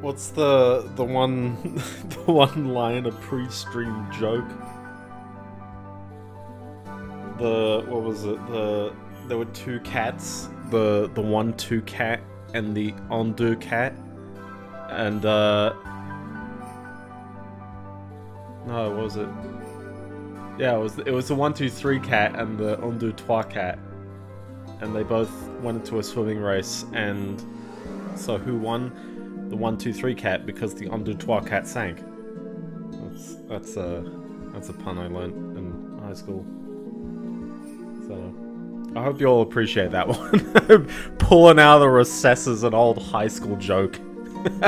What's the the one the one line a pre-stream joke? The what was it? The there were two cats. The the one two cat and the on cat. And uh No, what was it? Yeah, it was it was the one two three cat and the on deux trois cat. And they both went into a swimming race and so who won? The one two three cat because the un deux cat sank. That's that's a that's a pun I learned in high school. So I hope you all appreciate that one. Pulling out of the recesses an old high school joke.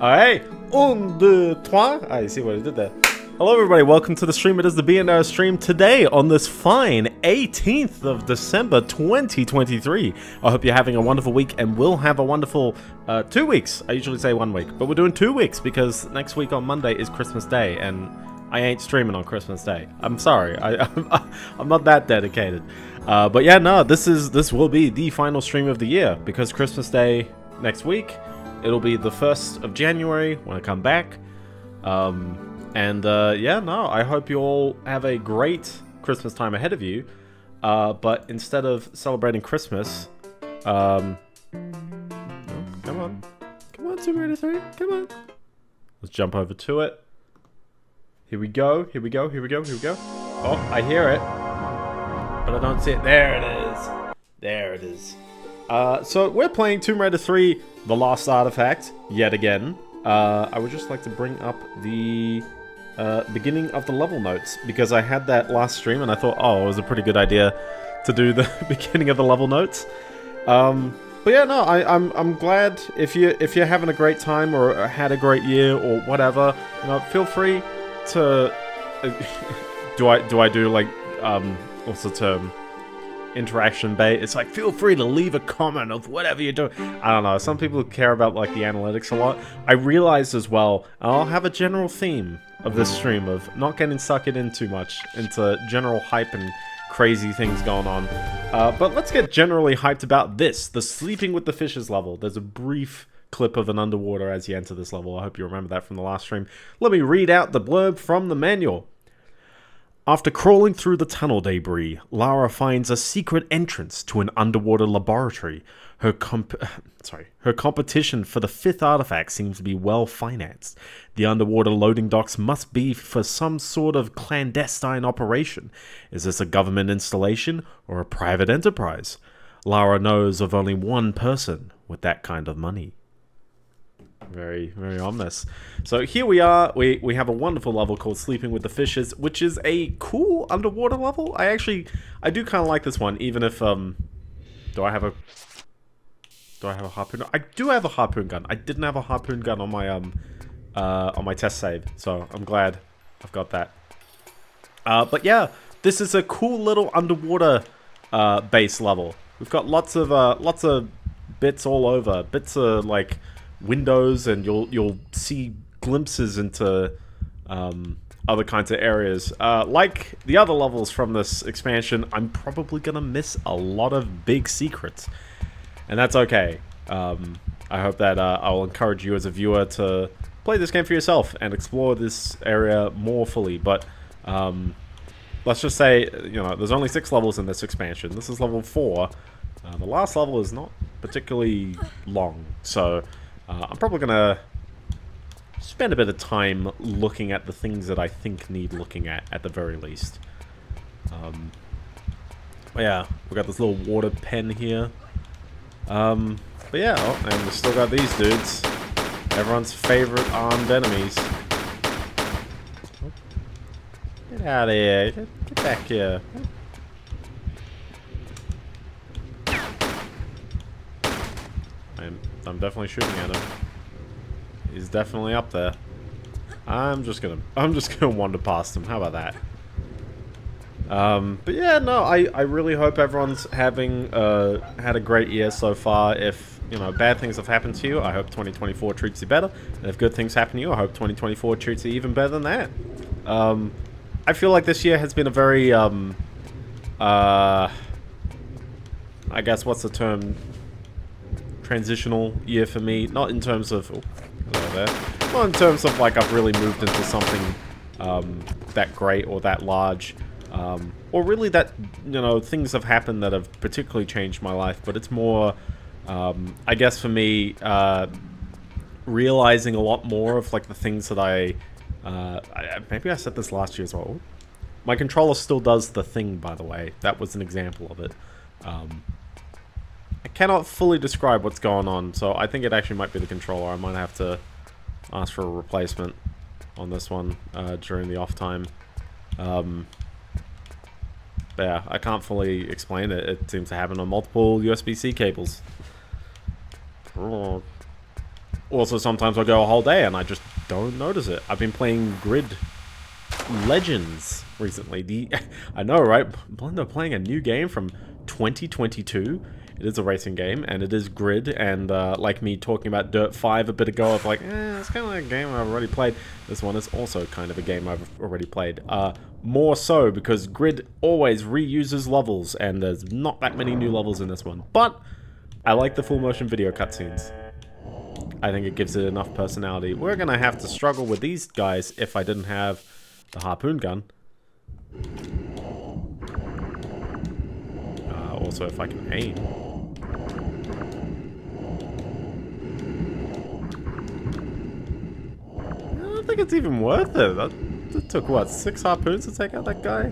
Alright, un deux trois. I see what I did there. Hello everybody, welcome to the stream. It is the BNR stream today on this fine 18th of December 2023. I hope you're having a wonderful week and we'll have a wonderful uh, two weeks. I usually say one week, but we're doing two weeks because next week on Monday is Christmas Day and I ain't streaming on Christmas Day. I'm sorry, I, am not that dedicated. Uh, but yeah, no, this is this will be the final stream of the year because Christmas Day next week. It'll be the 1st of January when I come back. Um, and uh, yeah, no, I hope you all have a great Christmas time ahead of you. Uh, but instead of celebrating Christmas, um, oh, come on, come on, Tomb Raider 3, come on. Let's jump over to it. Here we go, here we go, here we go, here we go. Oh, I hear it, but I don't see it. There it is. There it is. Uh, so we're playing Tomb Raider 3, The Lost Artifact, yet again. Uh, I would just like to bring up the uh, beginning of the level notes because I had that last stream and I thought, oh, it was a pretty good idea to do the beginning of the level notes. Um, but yeah, no, I, am I'm, I'm glad if you if you're having a great time or had a great year or whatever, you know, feel free to. do I do I do like um what's the term? interaction bait. It's like, feel free to leave a comment of whatever you're doing. I don't know. Some people care about like the analytics a lot. I realized as well, I'll have a general theme of this stream of not getting sucked in too much into general hype and crazy things going on. Uh, but let's get generally hyped about this, the Sleeping with the Fishes level. There's a brief clip of an underwater as you enter this level. I hope you remember that from the last stream. Let me read out the blurb from the manual. After crawling through the tunnel debris, Lara finds a secret entrance to an underwater laboratory. Her comp sorry, her competition for the fifth artifact seems to be well financed. The underwater loading docks must be for some sort of clandestine operation. Is this a government installation or a private enterprise? Lara knows of only one person with that kind of money. Very, very ominous. So here we are. We we have a wonderful level called Sleeping with the Fishes, which is a cool underwater level. I actually, I do kind of like this one, even if, um, do I have a, do I have a harpoon? I do have a harpoon gun. I didn't have a harpoon gun on my, um, uh, on my test save, so I'm glad I've got that. Uh, but yeah, this is a cool little underwater, uh, base level. We've got lots of, uh, lots of bits all over. Bits of, like, windows and you'll you'll see glimpses into um, other kinds of areas. Uh, like the other levels from this expansion, I'm probably gonna miss a lot of big secrets, and that's okay. Um, I hope that uh, I will encourage you as a viewer to play this game for yourself and explore this area more fully. But um, let's just say, you know, there's only six levels in this expansion. This is level four. Uh, the last level is not particularly long, so uh, I'm probably going to spend a bit of time looking at the things that I think need looking at, at the very least. Um, yeah, we got this little water pen here. Um, but yeah, oh, and we still got these dudes. Everyone's favorite armed enemies. Get out of here. Get back here. I'm definitely shooting at him. He's definitely up there. I'm just gonna I'm just gonna wander past him. How about that? Um, but yeah, no, I, I really hope everyone's having uh, had a great year so far. If you know bad things have happened to you, I hope 2024 treats you better. And if good things happen to you, I hope 2024 treats you even better than that. Um, I feel like this year has been a very um, uh, I guess what's the term transitional year for me. Not in terms of... Oh, hello there. Not in terms of, like, I've really moved into something um, that great or that large. Um, or really that, you know, things have happened that have particularly changed my life. But it's more, um, I guess for me, uh, realizing a lot more of, like, the things that I... Uh, maybe I said this last year as well. My controller still does the thing, by the way. That was an example of it. Um, I cannot fully describe what's going on, so I think it actually might be the controller. I might have to ask for a replacement on this one uh, during the off time. Um, yeah, I can't fully explain it. It seems to happen on multiple USB-C cables. Also, sometimes I go a whole day and I just don't notice it. I've been playing Grid Legends recently. The I know, right? Blender playing a new game from 2022. It is a racing game, and it is grid, and uh, like me talking about Dirt 5 a bit ago, of like, eh, it's kind of like a game I've already played. This one is also kind of a game I've already played. Uh, more so, because grid always reuses levels, and there's not that many new levels in this one. But, I like the full motion video cutscenes. I think it gives it enough personality. We're gonna have to struggle with these guys if I didn't have the harpoon gun. Uh, also, if I can aim. Don't think it's even worth it. That, that took, what, six harpoons to take out that guy?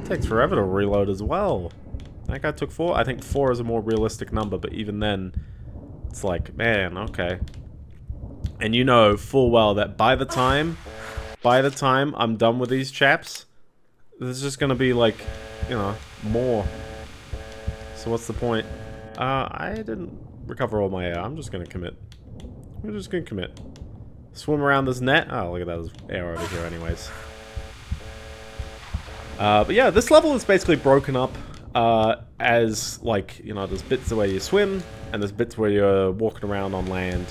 It takes forever to reload as well. That guy took four. I think four is a more realistic number, but even then, it's like, man, okay. And you know full well that by the time, by the time I'm done with these chaps, there's just gonna be like, you know, more. So what's the point? Uh, I didn't recover all my air. I'm just gonna commit. I'm just gonna commit. Swim around this net. Oh, look at that. Air over here anyways. Uh, but yeah, this level is basically broken up uh, as, like, you know, there's bits where you swim, and there's bits where you're walking around on land.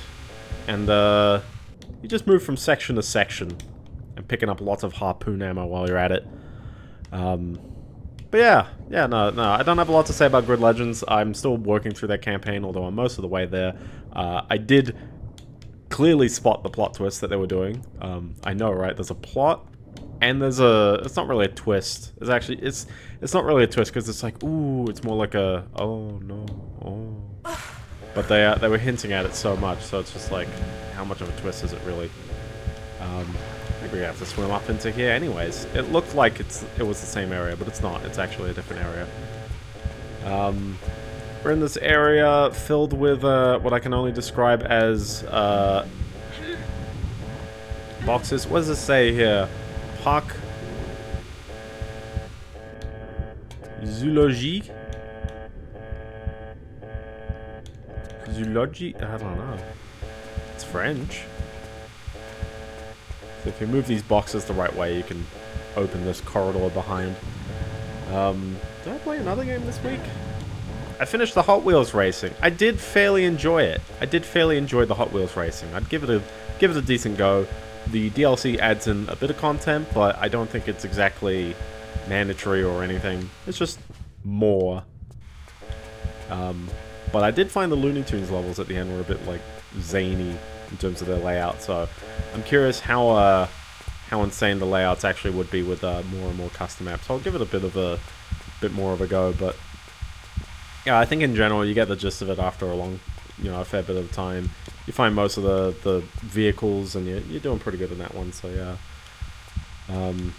And uh, you just move from section to section and picking up lots of harpoon ammo while you're at it. Um, but yeah, yeah, no, no, I don't have a lot to say about Grid Legends. I'm still working through that campaign, although I'm most of the way there. Uh, I did clearly spot the plot twist that they were doing. Um, I know, right? There's a plot, and there's a. It's not really a twist. It's actually it's it's not really a twist because it's like ooh, it's more like a oh no oh. But they uh, they were hinting at it so much, so it's just like, how much of a twist is it really? Um, I think we have to swim up into here anyways. It looked like it's it was the same area, but it's not. It's actually a different area. Um, we're in this area filled with uh, what I can only describe as uh, boxes. What does it say here? Park Zoologie? Zoology? I don't know. It's French. So if you move these boxes the right way, you can open this corridor behind. Um, did I play another game this week? I finished the Hot Wheels racing. I did fairly enjoy it. I did fairly enjoy the Hot Wheels racing. I'd give it a give it a decent go. The DLC adds in a bit of content, but I don't think it's exactly mandatory or anything. It's just more. Um, but I did find the Looney Tunes levels at the end were a bit like zany in terms of their layout. So I'm curious how uh, how insane the layouts actually would be with uh, more and more custom apps. I'll give it a bit of a bit more of a go. But yeah, I think in general you get the gist of it after a long, you know, a fair bit of time. You find most of the the vehicles, and you're you're doing pretty good in that one. So yeah. Um,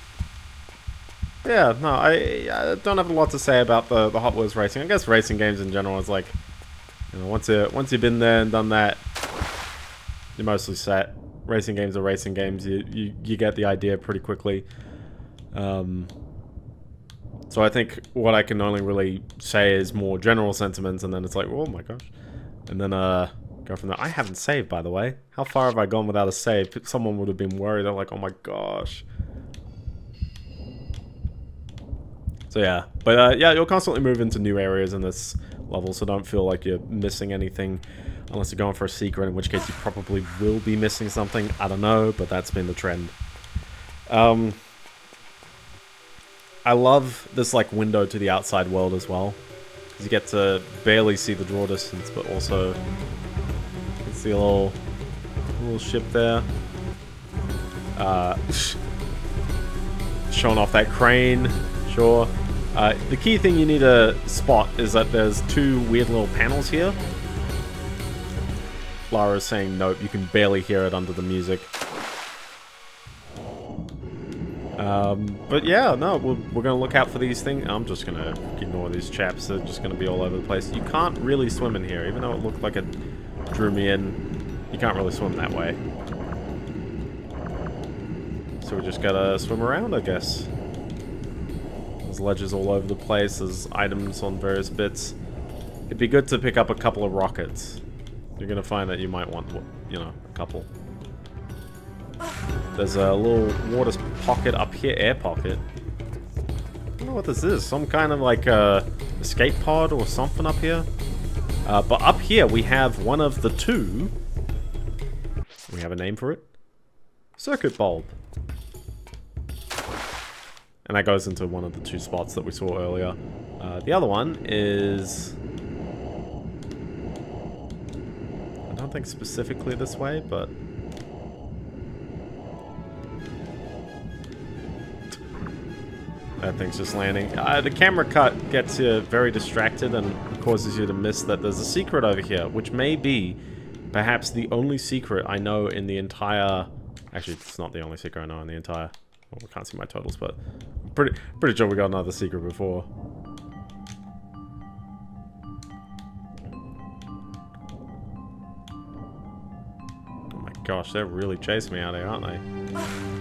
yeah, no, I, I don't have a lot to say about the, the Hot Wheels racing. I guess racing games in general is like, you know, once you once you've been there and done that, you're mostly set. Racing games are racing games. You you, you get the idea pretty quickly. Um, so I think what I can only really say is more general sentiments, and then it's like, oh my gosh, and then uh, go from there. I haven't saved, by the way. How far have I gone without a save? Someone would have been worried. They're like, oh my gosh. So yeah, but uh, yeah, you'll constantly move into new areas in this level, so don't feel like you're missing anything unless you're going for a secret, in which case you probably will be missing something. I don't know, but that's been the trend. Um, I love this like window to the outside world as well. Because You get to barely see the draw distance, but also you can see a little, little ship there. Uh, showing off that crane, sure. Uh, the key thing you need to spot is that there's two weird little panels here. Lara's saying nope, you can barely hear it under the music. Um, but yeah, no, we're, we're going to look out for these things. I'm just going to ignore these chaps. They're just going to be all over the place. You can't really swim in here, even though it looked like it drew me in. You can't really swim that way. So we just got to swim around, I guess. There's ledges all over the place. There's items on various bits. It'd be good to pick up a couple of rockets. You're going to find that you might want, you know, a couple. There's a little water pocket up here, air pocket. I don't know what this is. Some kind of like uh, escape pod or something up here. Uh, but up here we have one of the two. We have a name for it. Circuit bulb. And that goes into one of the two spots that we saw earlier. Uh, the other one is... I don't think specifically this way, but That thing's just landing. Uh, the camera cut gets you very distracted and causes you to miss that there's a secret over here, which may be perhaps the only secret I know in the entire... Actually, it's not the only secret I know in the entire... Well, we can't see my totals, but I'm pretty, pretty sure we got another secret before. Oh my gosh, they're really chasing me out here, aren't they?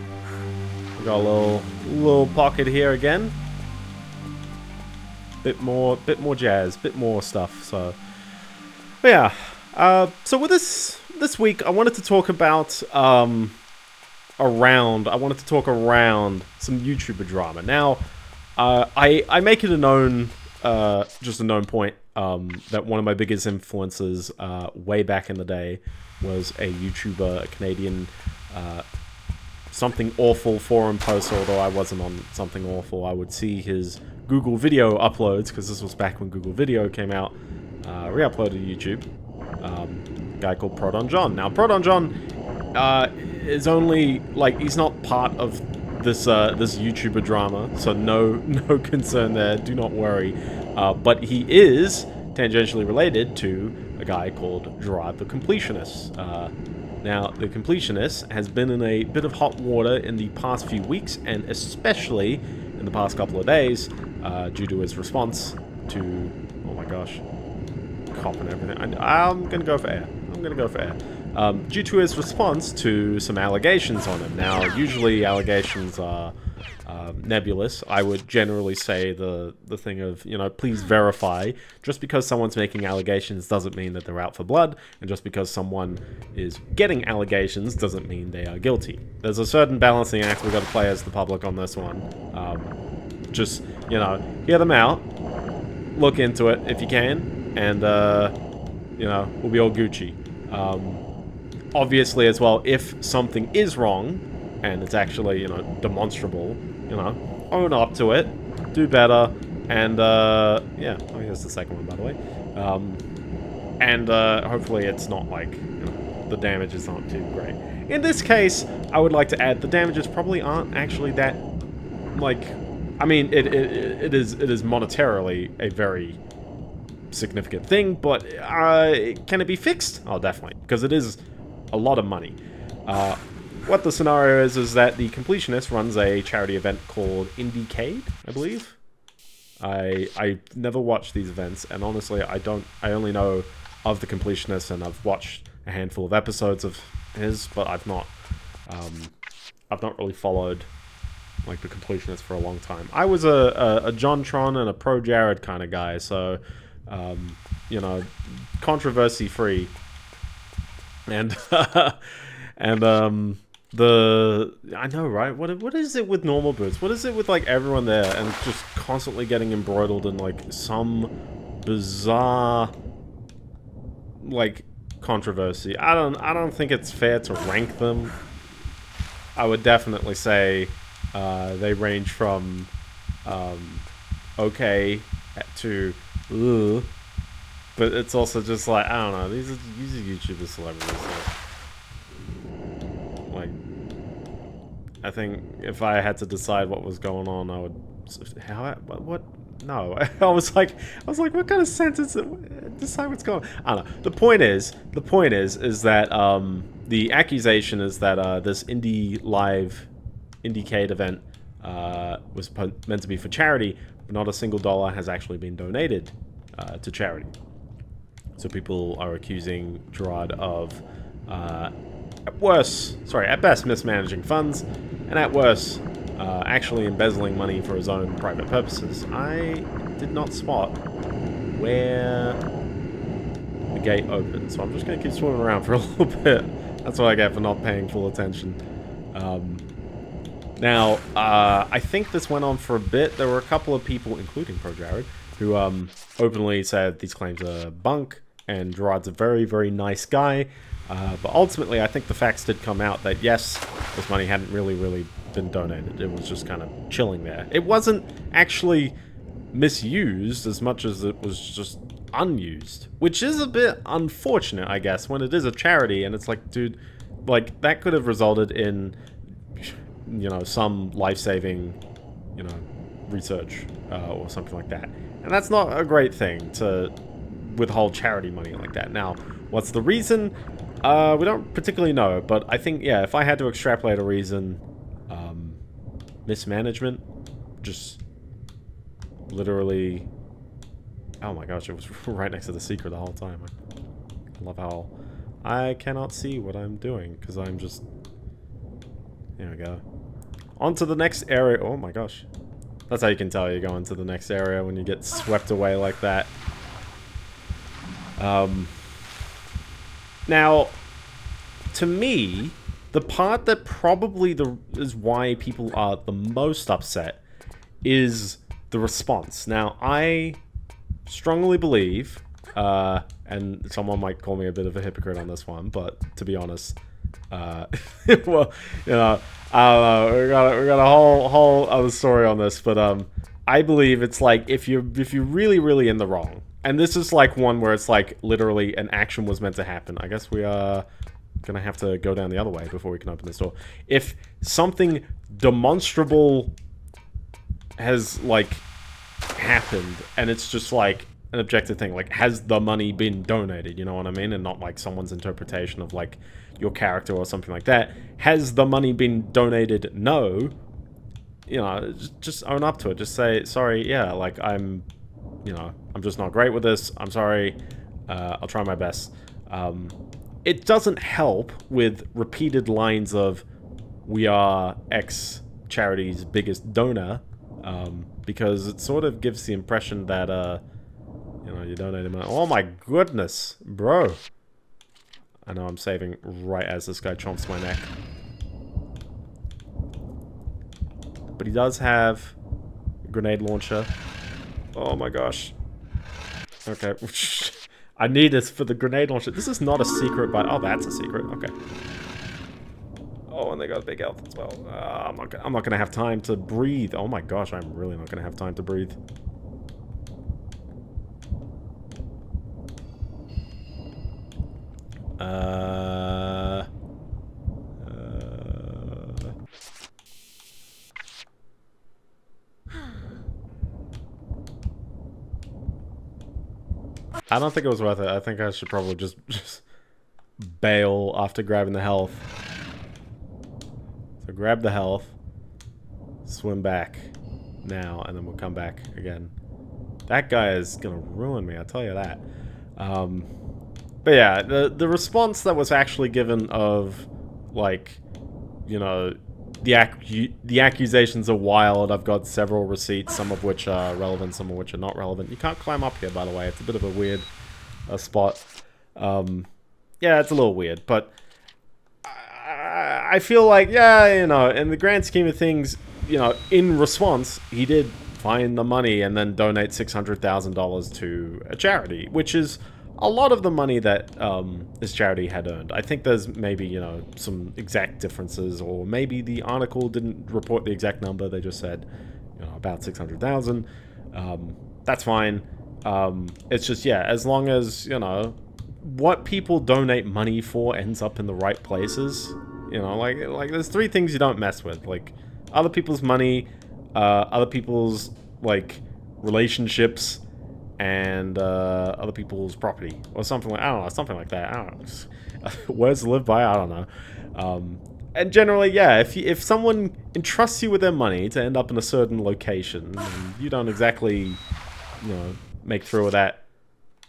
Got a little little pocket here again. Bit more, bit more jazz, bit more stuff. So, but yeah. Uh, so with this this week, I wanted to talk about um, around. I wanted to talk around some YouTuber drama. Now, uh, I I make it a known, uh, just a known point um, that one of my biggest influences uh, way back in the day was a YouTuber, a Canadian uh, something awful forum post, although I wasn't on something awful. I would see his Google video uploads, because this was back when Google Video came out, uh, re-uploaded YouTube. Um, guy called ProtonJon. Now, ProtonJon uh, is only, like, he's not part of this uh, this YouTuber drama, so no no concern there, do not worry. Uh, but he is tangentially related to a guy called Jirard the Completionist. Now, the completionist has been in a bit of hot water in the past few weeks, and especially in the past couple of days, uh, due to his response to, oh my gosh, cop and everything. I, am gonna go for air. I'm gonna go for air. Um, due to his response to some allegations on him. Now, usually allegations are um, nebulous. I would generally say the the thing of you know please verify. Just because someone's making allegations doesn't mean that they're out for blood, and just because someone is getting allegations doesn't mean they are guilty. There's a certain balancing act we've got to play as the public on this one. Um, just you know hear them out, look into it if you can, and uh, you know we'll be all Gucci. Um, obviously, as well, if something is wrong and it's actually, you know, demonstrable, you know, own up to it, do better, and, uh, yeah, oh, here's the second one, by the way, um, and, uh, hopefully it's not, like, you know, the damages aren't too great. In this case, I would like to add, the damages probably aren't actually that, like, I mean, it, it, it is, it is monetarily a very significant thing, but, uh, can it be fixed? Oh, definitely, because it is a lot of money. Uh, what the scenario is, is that the completionist runs a charity event called Indiecade, I believe. I I never watched these events, and honestly, I don't. I only know of the completionist, and I've watched a handful of episodes of his, but I've not. Um, I've not really followed like the completionist for a long time. I was a, a, a JonTron and a Pro Jared kind of guy, so um, you know, controversy free, and and um, the I know right what what is it with normal boots what is it with like everyone there and just constantly getting embroiled in like some bizarre like controversy I don't I don't think it's fair to rank them I would definitely say uh, they range from um, okay to ugh. But it's also just like, I don't know, these are, these are YouTuber celebrities. Like, like, I think if I had to decide what was going on, I would, how, what, what no, I was like, I was like, what kind of sentence? Decide what's going. On? I don't know. The point is, the point is, is that um, the accusation is that uh, this indie live, IndieCade event uh, was meant to be for charity, but not a single dollar has actually been donated uh, to charity. So people are accusing Jirard of, uh, at worst, sorry, at best mismanaging funds, and at worst uh, actually embezzling money for his own private purposes. I did not spot where the gate opened, so I'm just going to keep swimming around for a little bit. That's what I get for not paying full attention. Um, now, uh, I think this went on for a bit. There were a couple of people, including Pro Jared, who um, openly said these claims are bunk, and Jirard's a very, very nice guy. Uh, but ultimately, I think the facts did come out that yes, this money hadn't really, really been donated. It was just kind of chilling there. It wasn't actually misused as much as it was just unused, which is a bit unfortunate, I guess, when it is a charity and it's like, dude, like that could have resulted in, you know, some life-saving, you know, research uh, or something like that. And that's not a great thing to withhold charity money like that. Now, what's the reason? Uh, we don't particularly know, but I think, yeah, if I had to extrapolate a reason, um, mismanagement, just literally, oh my gosh, it was right next to the secret the whole time. I love how I cannot see what I'm doing, because I'm just, there we go. On to the next area, oh my gosh. That's how you can tell you're going to the next area when you get swept away like that. Um, now, to me, the part that probably the is why people are the most upset is the response. Now, I strongly believe, uh, and someone might call me a bit of a hypocrite on this one, but to be honest, uh, well, you know, I don't know. We got we got a whole whole other story on this, but um, I believe it's like if you're if you're really really in the wrong, and this is like one where it's like literally an action was meant to happen. I guess we are gonna have to go down the other way before we can open this door. If something demonstrable has like happened and it's just like an objective thing, like has the money been donated, you know what I mean? And not like someone's interpretation of like your character or something like that. Has the money been donated? No. You know, just own up to it. Just say, sorry, yeah, like I'm you know, I'm just not great with this. I'm sorry. Uh, I'll try my best. Um, it doesn't help with repeated lines of, we are X charity's biggest donor, um, because it sort of gives the impression that, uh, you know, you donate money. Oh my goodness, bro. I know I'm saving right as this guy chomps my neck. But he does have grenade launcher. Oh my gosh. Okay. I need this for the grenade launcher. This is not a secret, but... Oh, that's a secret. Okay. Oh, and they got a big health as well. Uh, I'm, not, I'm not to have time to breathe. Oh my gosh, I'm really not to have time to breathe. Uh... I don't think it was worth it. I think I should probably just, just bail after grabbing the health. So grab the health, swim back now, and then we'll come back again. That guy is gonna ruin me, I'll tell you that. Um, but yeah, the, the response that was actually given of, like, you know, the ac the accusations are wild. I've got several receipts, some of which are relevant, some of which are not relevant. You can't climb up here, by the way. It's a bit of a weird uh, spot. Um, yeah, it's a little weird, but I, I feel like, yeah, you know, in the grand scheme of things, you know, in response, he did find the money and then donate $600,000 to a charity, which is a lot of the money that um, this charity had earned. I think there's maybe, you know, some exact differences, or maybe the article didn't report the exact number. They just said, you know, about 600,000. Um, that's fine. Um, it's just, yeah, as long as, you know, what people donate money for ends up in the right places. You know, like, like there's three things you don't mess with. Like, other people's money, uh, other people's, like, relationships, and uh, other people's property. Or something like, I don't know, something like that. I don't know. Words to live by, I don't know. Um, and generally, yeah, if you, if someone entrusts you with their money to end up in a certain location, you don't exactly, you know, make through with that,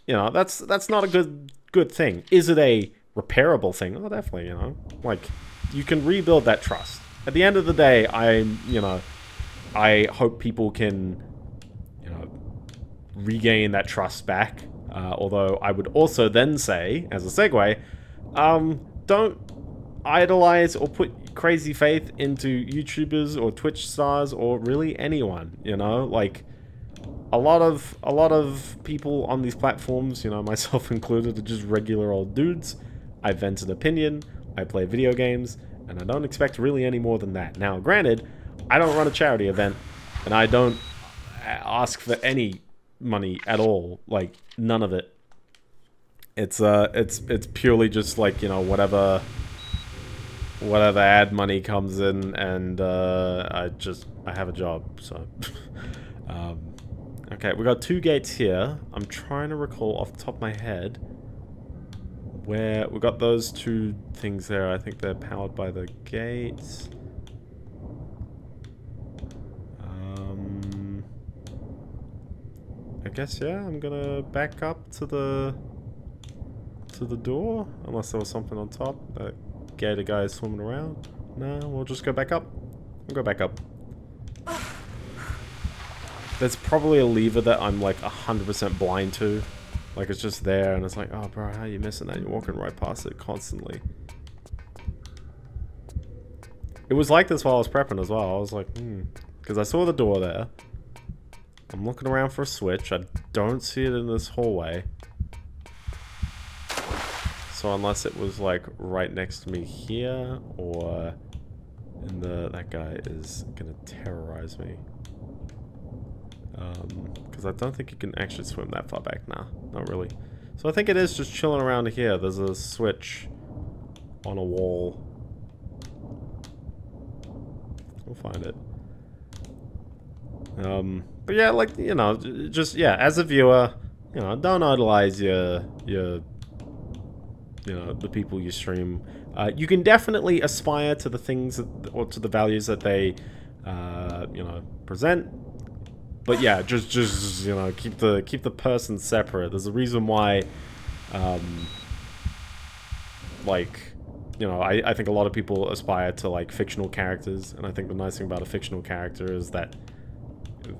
you know, that's that's not a good good thing. Is it a repairable thing? Oh, definitely, you know, like you can rebuild that trust. At the end of the day, I, you know, I hope people can, regain that trust back. Uh, although I would also then say, as a segue, um, don't idolize or put crazy faith into YouTubers or Twitch stars or really anyone, you know? Like a lot of a lot of people on these platforms, you know, myself included, are just regular old dudes. I vent an opinion, I play video games, and I don't expect really any more than that. Now, granted, I don't run a charity event, and I don't ask for any money at all, like none of it. It's uh it's it's purely just like, you know, whatever whatever ad money comes in and uh, I just I have a job so. Um, okay we got two gates here. I'm trying to recall off the top of my head where we got those two things there. I think they're powered by the gates um, I guess yeah I'm gonna back up to the to the door unless there was something on top that gator guy is swimming around? No, we'll just go back up. We'll go back up. There's probably a lever that I'm like 100% blind to. Like it's just there and it's like, oh bro, how are you missing that? You're walking right past it constantly. It was like this while I was prepping as well. I was like, hmm. Because I saw the door there. I'm looking around for a switch. I don't see it in this hallway. So unless it was like right next to me here or in the that guy is gonna terrorize me. Um, Because I don't think you can actually swim that far back now. Not really. So I think it is just chilling around here. There's a switch on a wall. We'll find it. Um, but yeah, like, you know, just, yeah, as a viewer, you know, don't idolize your, your you know the people you stream. Uh, you can definitely aspire to the things that, or to the values that they uh, you know present. But yeah, just just you know keep the keep the person separate. There's a reason why, um, like you know, I, I think a lot of people aspire to like fictional characters, and I think the nice thing about a fictional character is that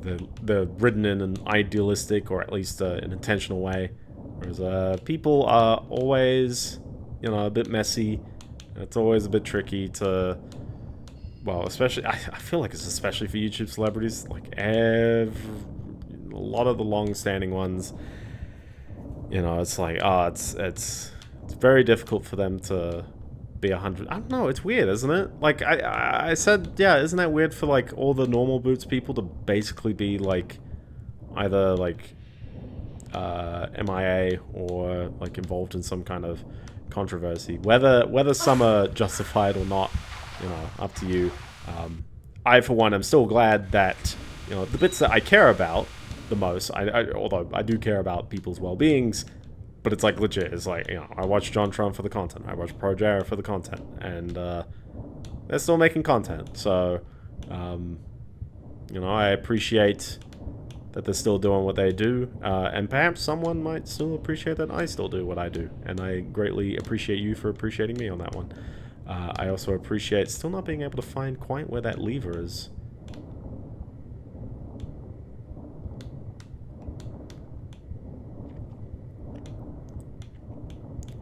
they're, they're written in an idealistic or at least uh, an intentional way. Whereas uh, people are always, you know, a bit messy. It's always a bit tricky to, well, especially, I, I feel like it's especially for YouTube celebrities. Like, every, a lot of the long-standing ones, you know, it's like, oh, it's, it's, it's very difficult for them to be a hundred. I don't know. It's weird, isn't it? Like I, I said, yeah. Isn't that weird for like all the normal boots people to basically be like, either like uh, MIA or like involved in some kind of controversy. Whether whether some are justified or not, you know, up to you. Um, I, for one, am still glad that you know the bits that I care about the most. I, I although I do care about people's well-beings, but it's like legit. It's like you know, I watch JonTron for the content. I watch ProJared for the content, and uh, they're still making content. So, um, you know, I appreciate that they're still doing what they do, uh, and perhaps someone might still appreciate that I still do what I do, and I greatly appreciate you for appreciating me on that one. Uh, I also appreciate still not being able to find quite where that lever is.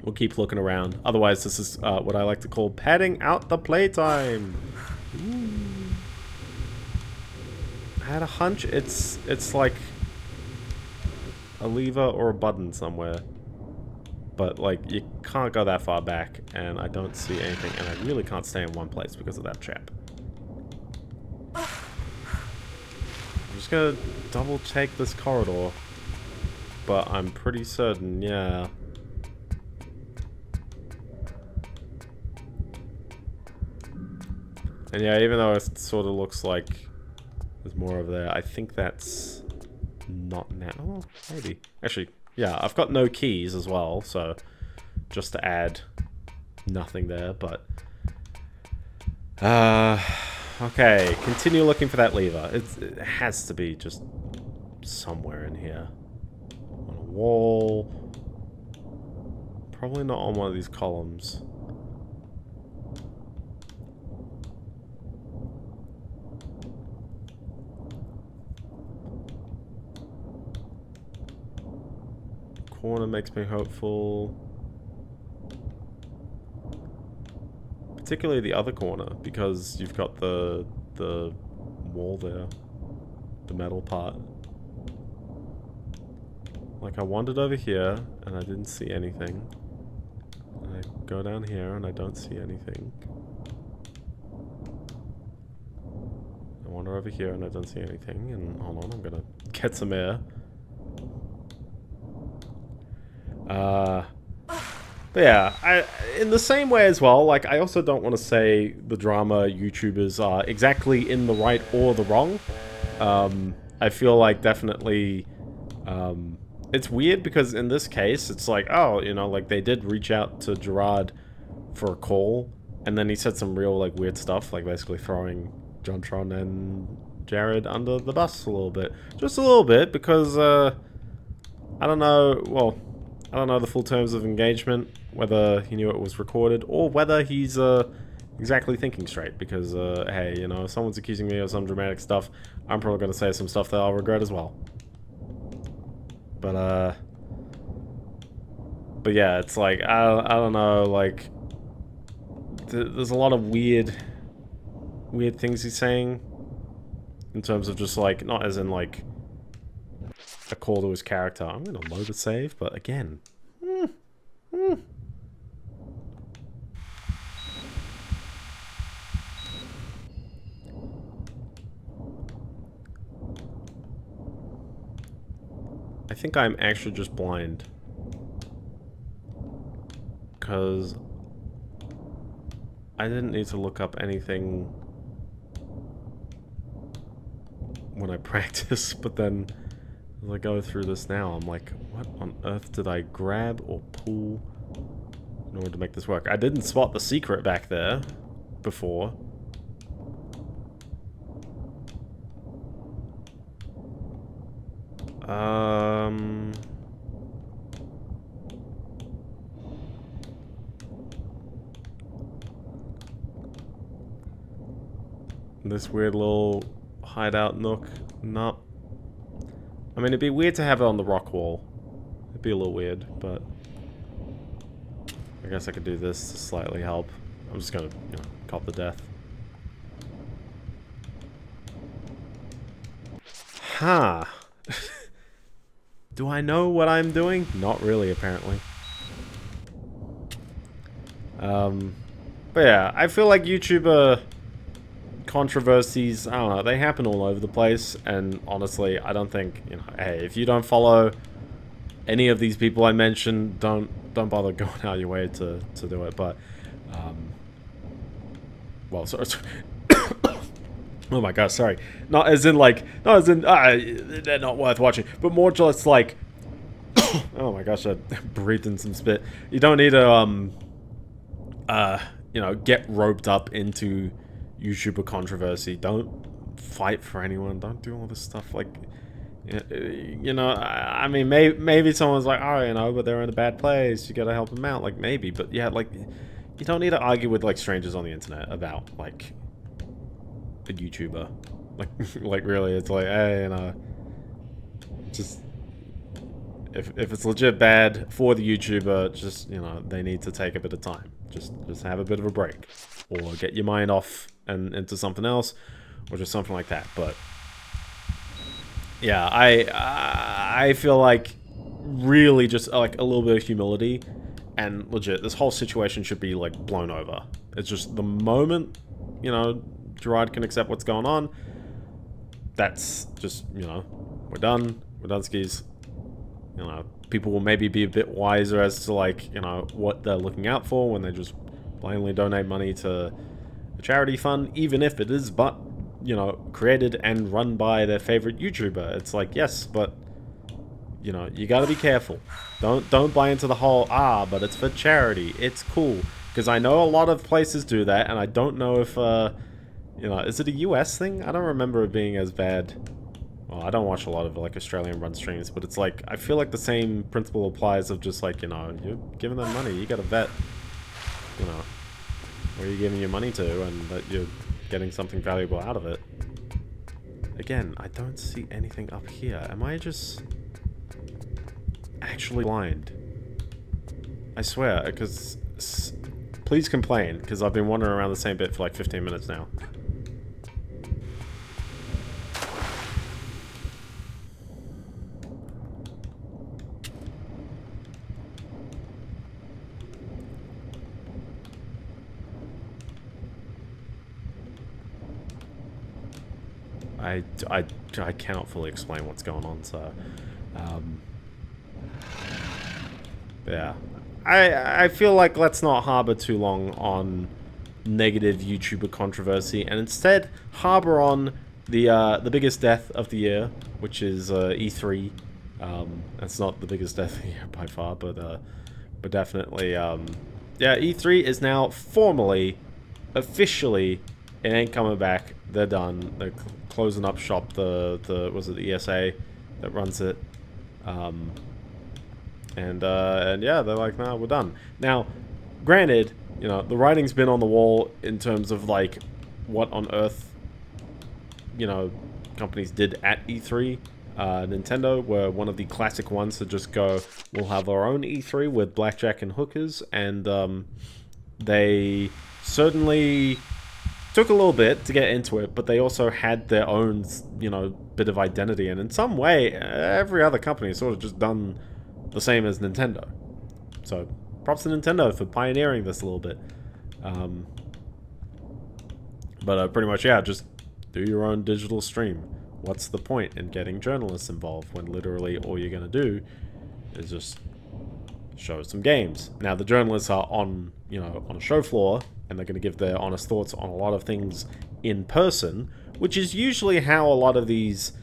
We'll keep looking around. Otherwise, this is uh, what I like to call padding out the playtime. I had a hunch it's it's like a lever or a button somewhere. But like you can't go that far back and I don't see anything and I really can't stay in one place because of that trap. I'm just gonna double check this corridor. but I'm pretty certain, yeah. And yeah, even though it sort of looks like there's more over there, I think that's not now. Maybe. Actually, yeah, I've got no keys as well, so just to add nothing there, but... Uh, okay, continue looking for that lever. It's, it has to be just somewhere in here. On a wall. Probably not on one of these columns. Corner makes me hopeful. Particularly the other corner, because you've got the the wall there. The metal part. Like I wandered over here and I didn't see anything. And I go down here and I don't see anything. I wander over here and I don't see anything. And hold on, I'm gonna get some air. Uh, but yeah, I, in the same way as well, like, I also don't want to say the drama YouTubers are exactly in the right or the wrong. Um, I feel like definitely, um, it's weird because in this case, it's like, oh, you know, like, they did reach out to Jirard for a call, and then he said some real, like, weird stuff, like, basically throwing JonTron and Jared under the bus a little bit. Just a little bit, because, uh, I don't know, well, I don't know the full terms of engagement, whether he knew it was recorded, or whether he's uh, exactly thinking straight, because, uh, hey, you know, if someone's accusing me of some dramatic stuff, I'm probably going to say some stuff that I'll regret as well. But, uh... But yeah, it's like, I, I don't know, like... Th there's a lot of weird... Weird things he's saying. In terms of just, like, not as in, like a call to his character. I'm going to load a save, but again... Mm, mm. I think I'm actually just blind. Because I didn't need to look up anything when I practice, but then as I go through this now, I'm like, what on earth did I grab or pull in order to make this work? I didn't spot the secret back there before. Um... This weird little hideout nook. Nope. I mean, it'd be weird to have it on the rock wall. It'd be a little weird, but... I guess I could do this to slightly help. I'm just gonna, you know, cop the death. Huh. do I know what I'm doing? Not really, apparently. Um, but yeah, I feel like YouTuber controversies, I don't know, they happen all over the place, and honestly, I don't think, you know, hey, if you don't follow any of these people I mentioned, don't don't bother going out your way to, to do it, but, um, well, sorry. oh my god, sorry, not as in, like, not as in, uh, they're not worth watching, but more just, like, oh my gosh, I breathed in some spit, you don't need to, um, uh, you know, get roped up into YouTuber controversy. Don't fight for anyone. Don't do all this stuff. Like, you know, I mean, maybe, maybe someone's like, oh, you know, but they're in a bad place. You gotta help them out. Like, maybe. But yeah, like, you don't need to argue with, like, strangers on the internet about, like, a YouTuber. Like, like really, it's like, hey, you know, just if, if it's legit bad for the YouTuber, just, you know, they need to take a bit of time. Just, just have a bit of a break. Or get your mind off and into something else, or just something like that. But yeah, I I feel like really just uh, like a little bit of humility and legit, this whole situation should be like blown over. It's just the moment, you know, Jirard can accept what's going on, that's just, you know, we're done, we're done skis. you know, people will maybe be a bit wiser as to like, you know, what they're looking out for when they just blindly donate money to charity fund, even if it is but, you know, created and run by their favorite YouTuber. It's like, yes, but you know, you gotta be careful. Don't don't buy into the whole ah, but it's for charity. It's cool because I know a lot of places do that, and I don't know if uh, you know, is it a US thing? I don't remember it being as bad. Well, I don't watch a lot of like Australian run streams, but it's like I feel like the same principle applies of just like you know you're giving them money, you gotta vet, you know, where you're giving your money to, and that you're getting something valuable out of it. Again, I don't see anything up here. Am I just actually blind. I swear, because... Please complain, because I've been wandering around the same bit for like 15 minutes now. I, I, I cannot fully explain what's going on, so... Um, yeah. I I feel like let's not harbor too long on negative YouTuber controversy and instead harbor on the uh, the biggest death of the year, which is uh, E3. Um, that's not the biggest death of the year by far, but uh, but definitely, um, yeah. E3 is now formally, officially, it ain't coming back. They're done. They're cl closing up shop. The the was it the ESA that runs it. Um, and, uh, and yeah, they're like, nah, we're done. Now, granted, you know, the writing's been on the wall in terms of, like, what on earth, you know, companies did at E3. Uh, Nintendo were one of the classic ones to just go, we'll have our own E3 with blackjack and hookers, and um, they certainly took a little bit to get into it, but they also had their own, you know, bit of identity, and in some way, every other company sort of just done the same as Nintendo. So, props to Nintendo for pioneering this a little bit. Um, but uh, pretty much, yeah, just do your own digital stream. What's the point in getting journalists involved when literally all you're going to do is just show some games. Now, the journalists are on, you know, on a show floor, and they're going to give their honest thoughts on a lot of things in person, which is usually how a lot of these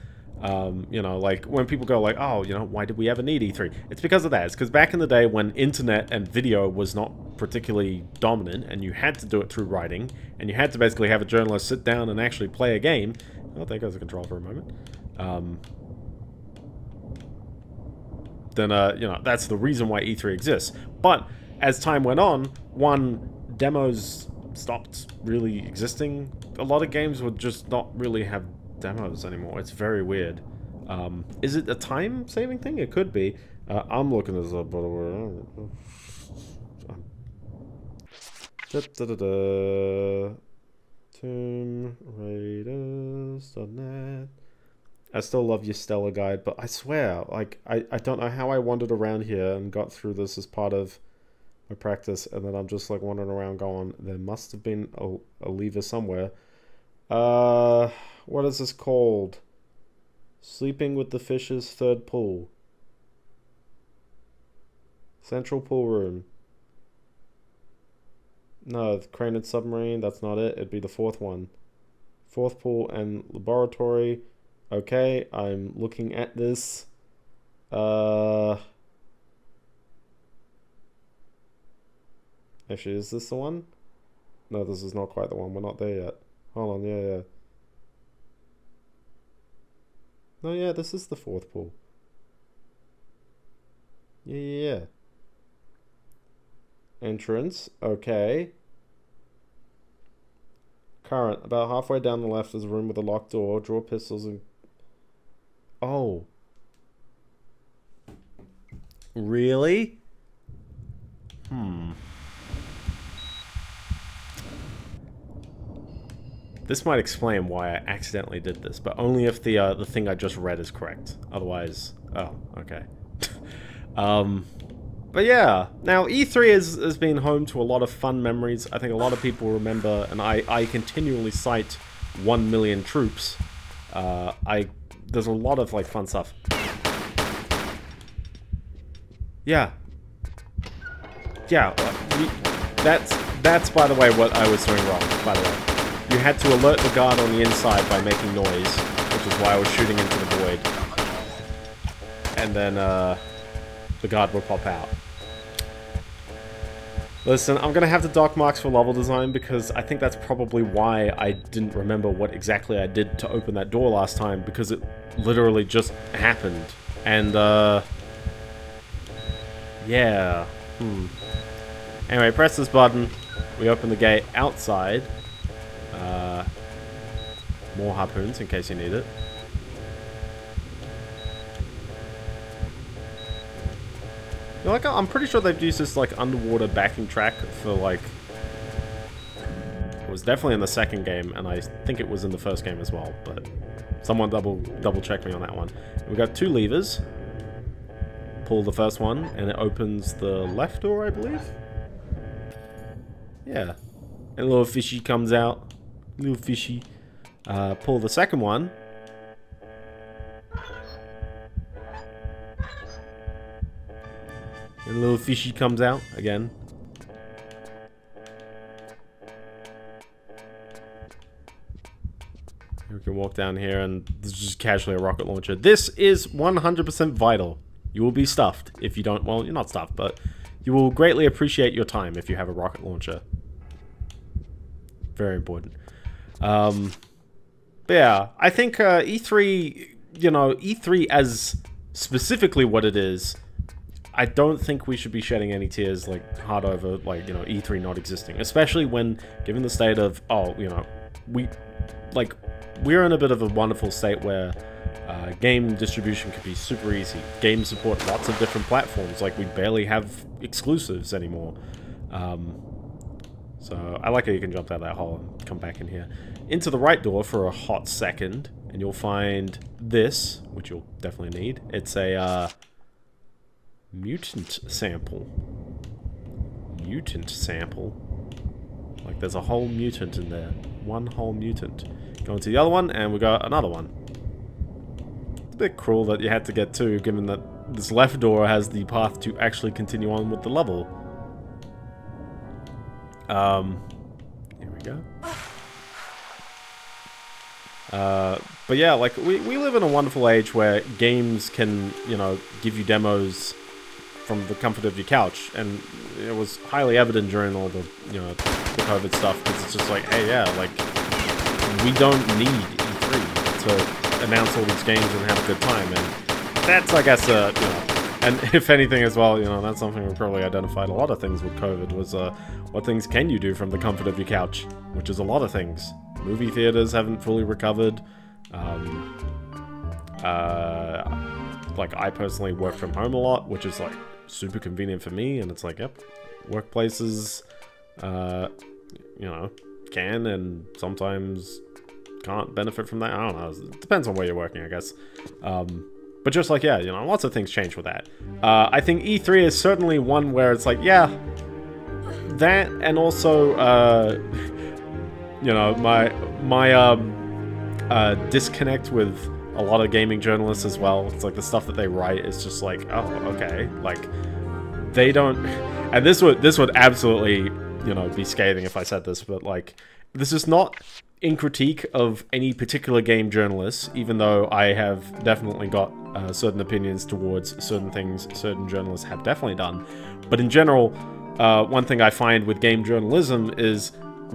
um, you know, like when people go like, oh, you know, why did we ever need E3? It's because of that. It's because back in the day when internet and video was not particularly dominant and you had to do it through writing and you had to basically have a journalist sit down and actually play a game. Oh, there goes the control for a moment. Um, then, uh, you know, that's the reason why E3 exists. But as time went on, one, demos stopped really existing. A lot of games would just not really have demos anymore. It's very weird. Um, is it a time-saving thing? It could be. Uh, I'm looking this up, by the way. Da. Tomb Raiders.net. I still love your Stella Guide, but I swear, like, I, I don't know how I wandered around here and got through this as part of my practice, and then I'm just, like, wandering around going, there must have been a, a lever somewhere. Uh... What is this called? Sleeping with the Fishes third pool. Central pool room. No, the crane and submarine, that's not it. It'd be the fourth one. Fourth pool and laboratory. Okay, I'm looking at this. Uh... Actually, is this the one? No, this is not quite the one. We're not there yet. Hold on, yeah, yeah. No, yeah, this is the fourth pool. Yeah, yeah, yeah. Entrance, okay. Current, about halfway down the left is a room with a locked door. Draw pistols and... Oh. Really? Hmm. This might explain why I accidentally did this, but only if the uh, the thing I just read is correct. Otherwise, oh, okay. um, but yeah, now E3 has, has been home to a lot of fun memories. I think a lot of people remember, and I, I continually cite 1 million troops. Uh, I There's a lot of like fun stuff. Yeah. Yeah, we, that's, that's, by the way, what I was doing wrong, by the way. You had to alert the guard on the inside by making noise, which is why I was shooting into the void. And then, uh, the guard would pop out. Listen, I'm gonna have the dock marks for level design because I think that's probably why I didn't remember what exactly I did to open that door last time because it literally just happened. And, uh... Yeah. Hmm. Anyway, press this button. We open the gate outside. More harpoons in case you need it. You know, like, I'm pretty sure they've used this like underwater backing track for like. It was definitely in the second game, and I think it was in the first game as well. But someone double double check me on that one. We've got two levers. Pull the first one, and it opens the left door, I believe. Yeah, and a little fishy comes out. Little fishy. Uh, pull the second one, And a little fishy comes out again. We can walk down here and this is just casually a rocket launcher. This is 100% vital. You will be stuffed if you don't, well, you're not stuffed, but you will greatly appreciate your time if you have a rocket launcher. Very important. Um, yeah, I think uh, E3, you know, E3 as specifically what it is, I don't think we should be shedding any tears like hard over like you know E3 not existing, especially when given the state of oh you know we like we're in a bit of a wonderful state where uh, game distribution can be super easy. Games support lots of different platforms. Like we barely have exclusives anymore. Um, so I like how you can jump out of that hole and come back in here. Into the right door for a hot second, and you'll find this, which you'll definitely need. It's a uh, Mutant sample. Mutant sample? Like there's a whole mutant in there. One whole mutant. Go into the other one, and we got another one. It's a bit cruel that you had to get two, given that this left door has the path to actually continue on with the level. Um, here we go. Uh, but yeah, like, we, we live in a wonderful age where games can, you know, give you demos from the comfort of your couch. And it was highly evident during all the, you know, the COVID stuff, because it's just like, hey, yeah, like, we don't need E3 to announce all these games and have a good time. And that's, I guess, uh, you know, and if anything as well, you know, that's something we probably identified a lot of things with COVID was, uh, what things can you do from the comfort of your couch? Which is a lot of things. Movie theaters haven't fully recovered. Um, uh, like, I personally work from home a lot, which is, like, super convenient for me, and it's like, yep, workplaces, uh, you know, can and sometimes can't benefit from that. I don't know. It depends on where you're working, I guess. Um, but just like, yeah, you know, lots of things change with that. Uh, I think E3 is certainly one where it's like, yeah, that and also, uh, you know, my, my, um, uh, disconnect with a lot of gaming journalists as well. It's like the stuff that they write is just like, oh, okay, like they don't. And this would this would absolutely you know be scathing if I said this, but like this is not in critique of any particular game journalists, even though I have definitely got uh, certain opinions towards certain things certain journalists have definitely done. But in general, uh, one thing I find with game journalism is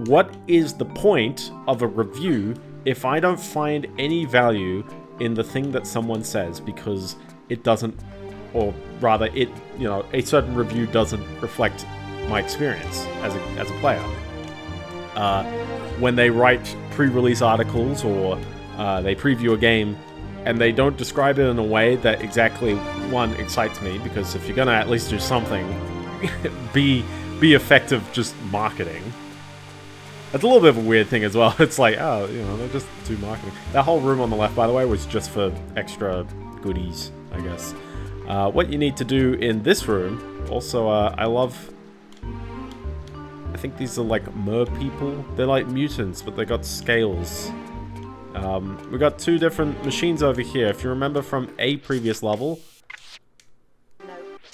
what is the point of a review if I don't find any value in the thing that someone says because it doesn't, or rather, it you know a certain review doesn't reflect my experience as a as a player. Uh, when they write pre-release articles or uh, they preview a game and they don't describe it in a way that exactly one excites me because if you're gonna at least do something, be be effective just marketing. It's a little bit of a weird thing as well. It's like, oh, you know, they're just too marketing. That whole room on the left, by the way, was just for extra goodies, I guess. Uh, what you need to do in this room, also, uh, I love... I think these are like mer people. They're like mutants, but they got scales. Um, we got two different machines over here. If you remember from a previous level,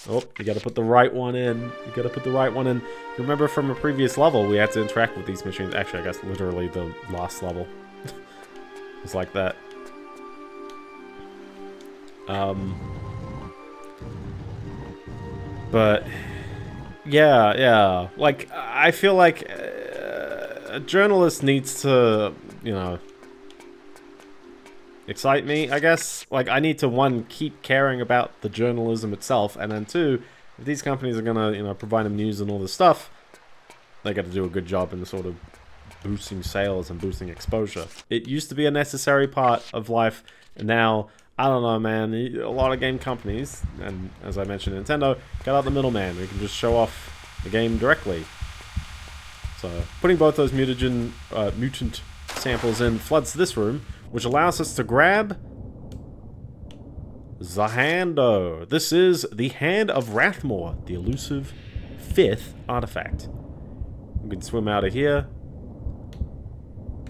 Oh, you gotta put the right one in. You gotta put the right one in. Remember from a previous level, we had to interact with these machines. Actually, I guess literally the last level. it's like that. Um, but yeah, yeah. Like I feel like uh, a journalist needs to, you know, excite me, I guess. Like, I need to, one, keep caring about the journalism itself, and then two, if these companies are gonna, you know, provide them news and all this stuff, they gotta do a good job in sort of boosting sales and boosting exposure. It used to be a necessary part of life, and now, I don't know, man, a lot of game companies, and as I mentioned, Nintendo, got out the middleman. We can just show off the game directly. So, putting both those mutagen, uh, mutant samples in floods this room, which allows us to grab Zahando. This is the Hand of Rathmore, the elusive fifth artifact. We can swim out of here.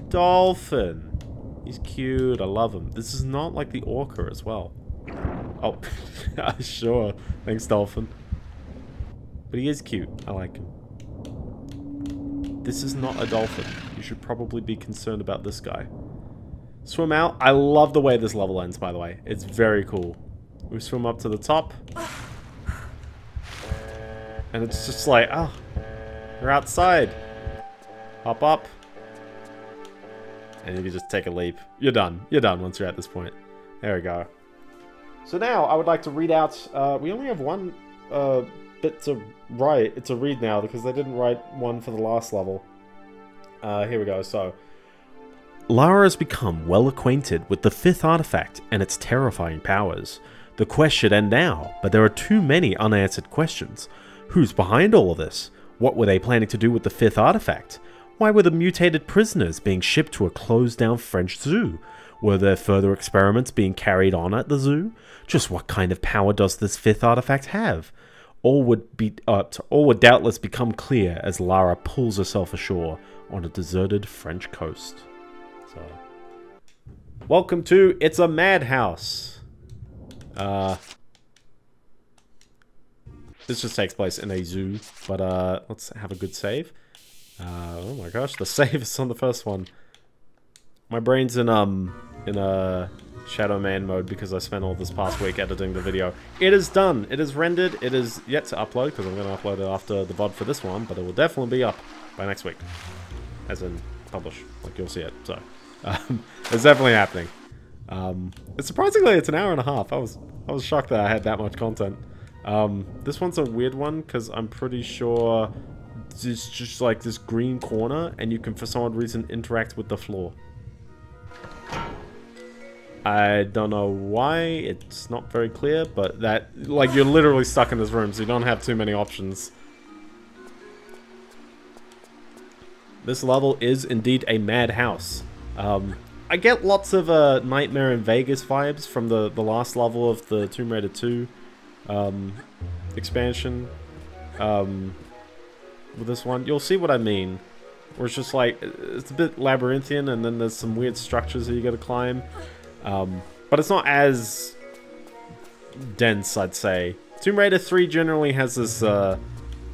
Dolphin. He's cute. I love him. This is not like the orca as well. Oh, sure. Thanks, Dolphin. But he is cute. I like him. This is not a dolphin. You should probably be concerned about this guy. Swim out. I love the way this level ends, by the way. It's very cool. We swim up to the top. And it's just like, oh, we're outside. Hop up. And you can just take a leap. You're done. You're done once you're at this point. There we go. So now, I would like to read out... Uh, we only have one uh, bit to write, to read now, because they didn't write one for the last level. Uh, here we go. So, Lara has become well acquainted with the fifth artifact and its terrifying powers. The quest should end now, but there are too many unanswered questions. Who's behind all of this? What were they planning to do with the fifth artifact? Why were the mutated prisoners being shipped to a closed down French zoo? Were there further experiments being carried on at the zoo? Just what kind of power does this fifth artifact have? All would be uh, all would doubtless become clear as Lara pulls herself ashore on a deserted French coast. Welcome to It's a Madhouse. Uh, this just takes place in a zoo, but uh, let's have a good save. Uh, oh my gosh, the save is on the first one. My brain's in um in a Shadow Man mode because I spent all this past week editing the video. It is done. It is rendered. It is yet to upload because I'm going to upload it after the VOD for this one, but it will definitely be up by next week. As in publish, like you'll see it. So. Um, it's definitely happening. Um, surprisingly, it's an hour and a half. I was I was shocked that I had that much content. Um, this one's a weird one because I'm pretty sure it's just like this green corner and you can for some reason interact with the floor. I don't know why, it's not very clear, but that, like, you're literally stuck in this room, so you don't have too many options. This level is indeed a madhouse. Um, I get lots of uh, Nightmare in Vegas vibes from the, the last level of the Tomb Raider 2 um, expansion. Um, with this one, you'll see what I mean. Where it's just like, it's a bit labyrinthian and then there's some weird structures that you gotta climb. Um, but it's not as dense, I'd say. Tomb Raider 3 generally has this uh,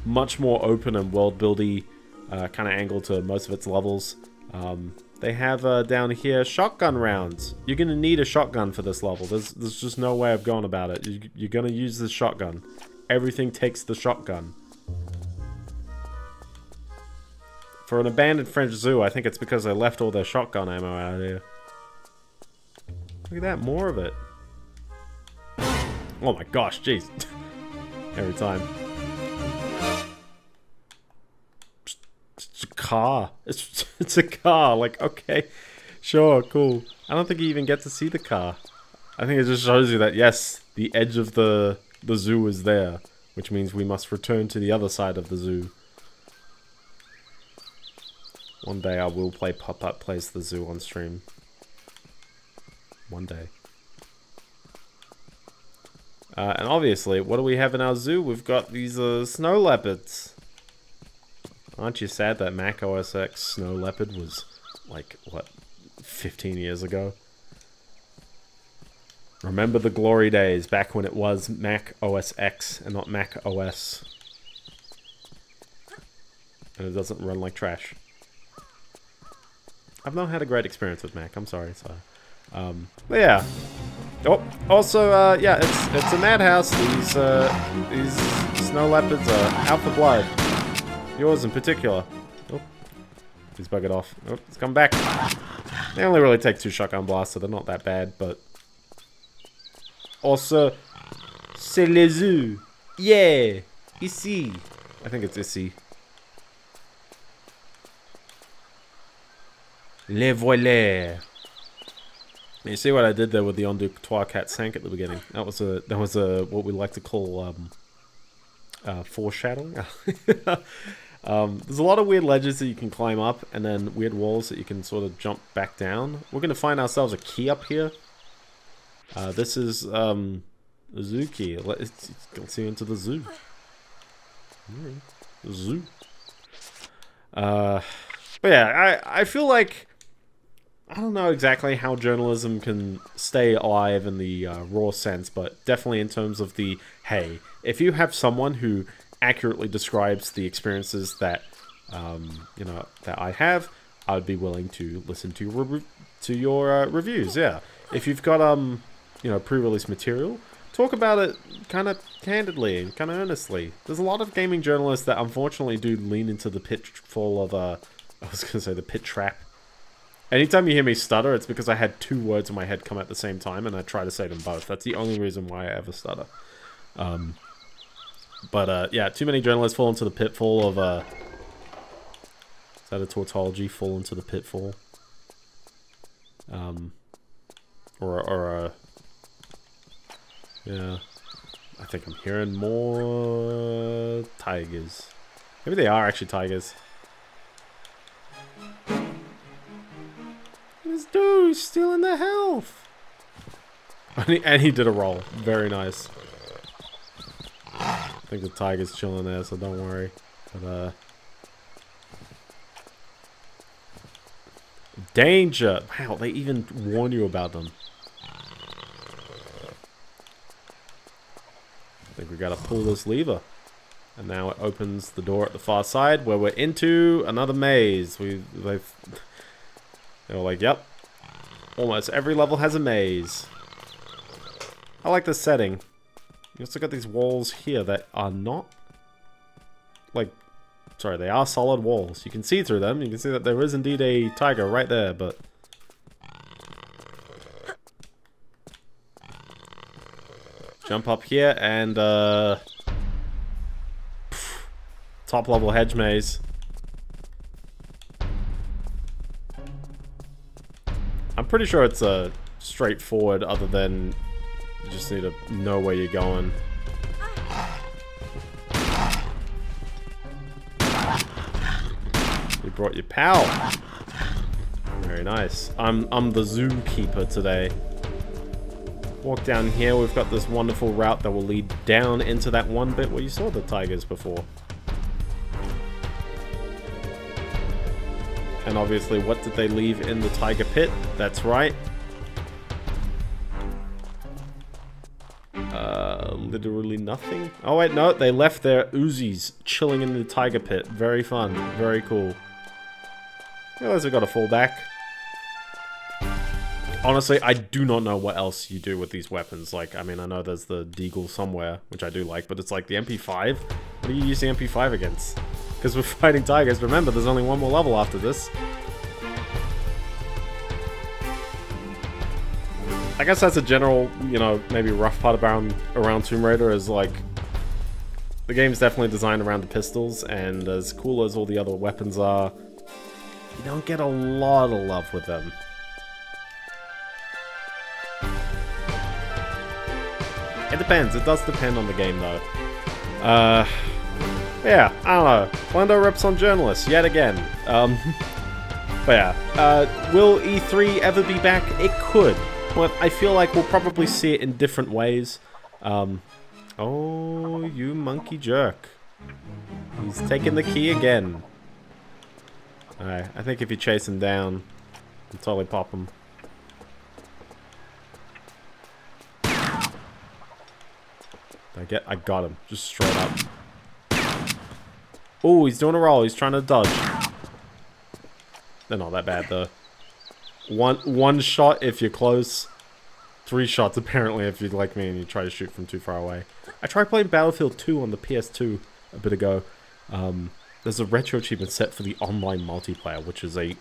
much more open and world-buildy uh, kind of angle to most of its levels. Um, they have uh, down here shotgun rounds. You're to need a shotgun for this level. There's, there's just no way of going about it. You, you're to use the shotgun. Everything takes the shotgun. For an abandoned French zoo, I think it's because they left all their shotgun ammo out here. Look at that, more of it. Oh my gosh, jeez. Every time. It's a car. It's it's a car. Like, okay, sure, cool. I don't think you even get to see the car. I think it just shows you that yes, the edge of the the zoo is there, which means we must return to the other side of the zoo. One day I will play Pop Up Plays the Zoo on stream. One day. Uh, and obviously, what do we have in our zoo? We've got these uh, snow leopards. Aren't you sad that Mac OS X Snow Leopard was, like, what, 15 years ago? Remember the glory days back when it was Mac OS X and not Mac OS. And it doesn't run like trash. I've not had a great experience with Mac, I'm sorry, so... Um, but yeah. Oh, also, uh, yeah, it's it's a madhouse. These, uh, these snow leopards are out for blood. Yours in particular. Oh, he's buggered off. Oh, it's come back. They only really take two shotgun blasts, so they're not that bad, but... Also, c'est les œufs. Yeah, ici. I think it's ici. Les voiles. You see what I did there with the on deux trois quatre cinq at the beginning? That was a that was a what we like to call um, uh, foreshadowing. um, there's a lot of weird ledges that you can climb up, and then weird walls that you can sort of jump back down. We're gonna find ourselves a key up here. Uh, this is um, a zoo key. Let's, see into the zoo. The zoo. Uh, but yeah, I I feel like I don't know exactly how journalism can stay alive in the uh, raw sense, but definitely in terms of the hey, if you have someone who accurately describes the experiences that um, you know that I have, I'd be willing to listen to your to your uh, reviews. Yeah, if you've got um you know pre-release material, talk about it kind of candidly and kind of earnestly. There's a lot of gaming journalists that unfortunately do lean into the pitfall of uh I was gonna say the pit trap Anytime you hear me stutter, it's because I had two words in my head come at the same time, and I try to say them both. That's the only reason why I ever stutter. Um, but, uh, yeah, too many journalists fall into the pitfall of, uh... Is that a tautology? Fall into the pitfall? Um... Or, or, uh... Yeah... I think I'm hearing more... Tigers. Maybe they are actually tigers. This dude, stealing the health. And he, and he did a roll. Very nice. I think the tiger's chilling there, so don't worry. But, uh... Danger! Wow, they even warn you about them. I think we gotta pull this lever. And now it opens the door at the far side where we're into another maze. We, they've... They were like, yep, Almost every level has a maze. I like the setting. You also got these walls here that are not... Like, sorry, they are solid walls. You can see through them. You can see that there is indeed a tiger right there, but... Jump up here and, uh... Top level hedge maze. I'm pretty sure it's uh, straightforward other than you just need to know where you're going. You brought your pal. Very nice. I'm I'm the zookeeper today. Walk down here, we've got this wonderful route that will lead down into that one bit where you saw the tigers before. And obviously, what did they leave in the tiger pit? That's right. Uh, literally nothing. Oh wait, no, they left their Uzis chilling in the tiger pit. Very fun. Very cool. Realize we got a fallback. Honestly, I do not know what else you do with these weapons. Like, I mean, I know there's the Deagle somewhere, which I do like, but it's like the MP5? What do you use the MP5 against? Because we're fighting tigers. Remember, there's only one more level after this. I guess that's a general, you know, maybe rough part around, around Tomb Raider is like... The game's definitely designed around the pistols, and as cool as all the other weapons are, you don't get a lot of love with them. It depends. It does depend on the game, though. Uh, yeah, I don't know. Flando rips on journalists, yet again. Um, but yeah, uh, will E3 ever be back? It could, but I feel like we'll probably see it in different ways. Um, oh, you monkey jerk. He's taking the key again. Alright, I think if you chase him down, you totally pop him. I get, I got him, just straight up. Oh, he's doing a roll. He's trying to dodge. They're not that bad though. One one shot if you're close. Three shots apparently if you're like me and you try to shoot from too far away. I tried playing Battlefield 2 on the PS2 a bit ago. Um, there's a retro achievement set for the online multiplayer, which is a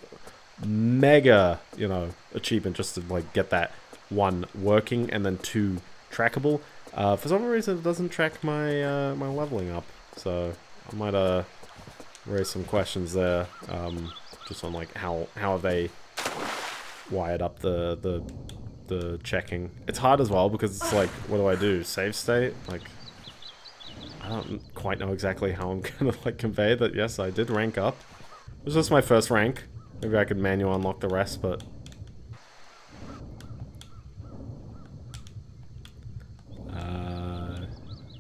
mega, you know, achievement just to like get that one working and then two trackable. Uh, for some reason, it doesn't track my uh, my leveling up, so I might uh raise some questions there, um, just on like how how are they wired up the the the checking. It's hard as well because it's like, what do I do? Save state? Like, I don't quite know exactly how I'm gonna like convey that. Yes, I did rank up. It was just my first rank. Maybe I could manual unlock the rest, but uh,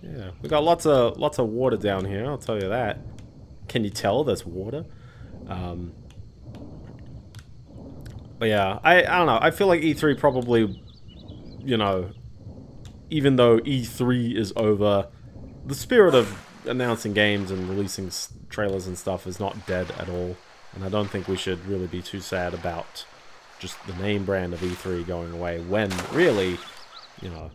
yeah, we got lots of lots of water down here. I'll tell you that. Can you tell there's water? Um, but yeah, I, I don't know. I feel like E3 probably, you know, even though E3 is over, the spirit of announcing games and releasing trailers and stuff is not dead at all. And I don't think we should really be too sad about just the name brand of E3 going away when really, you know,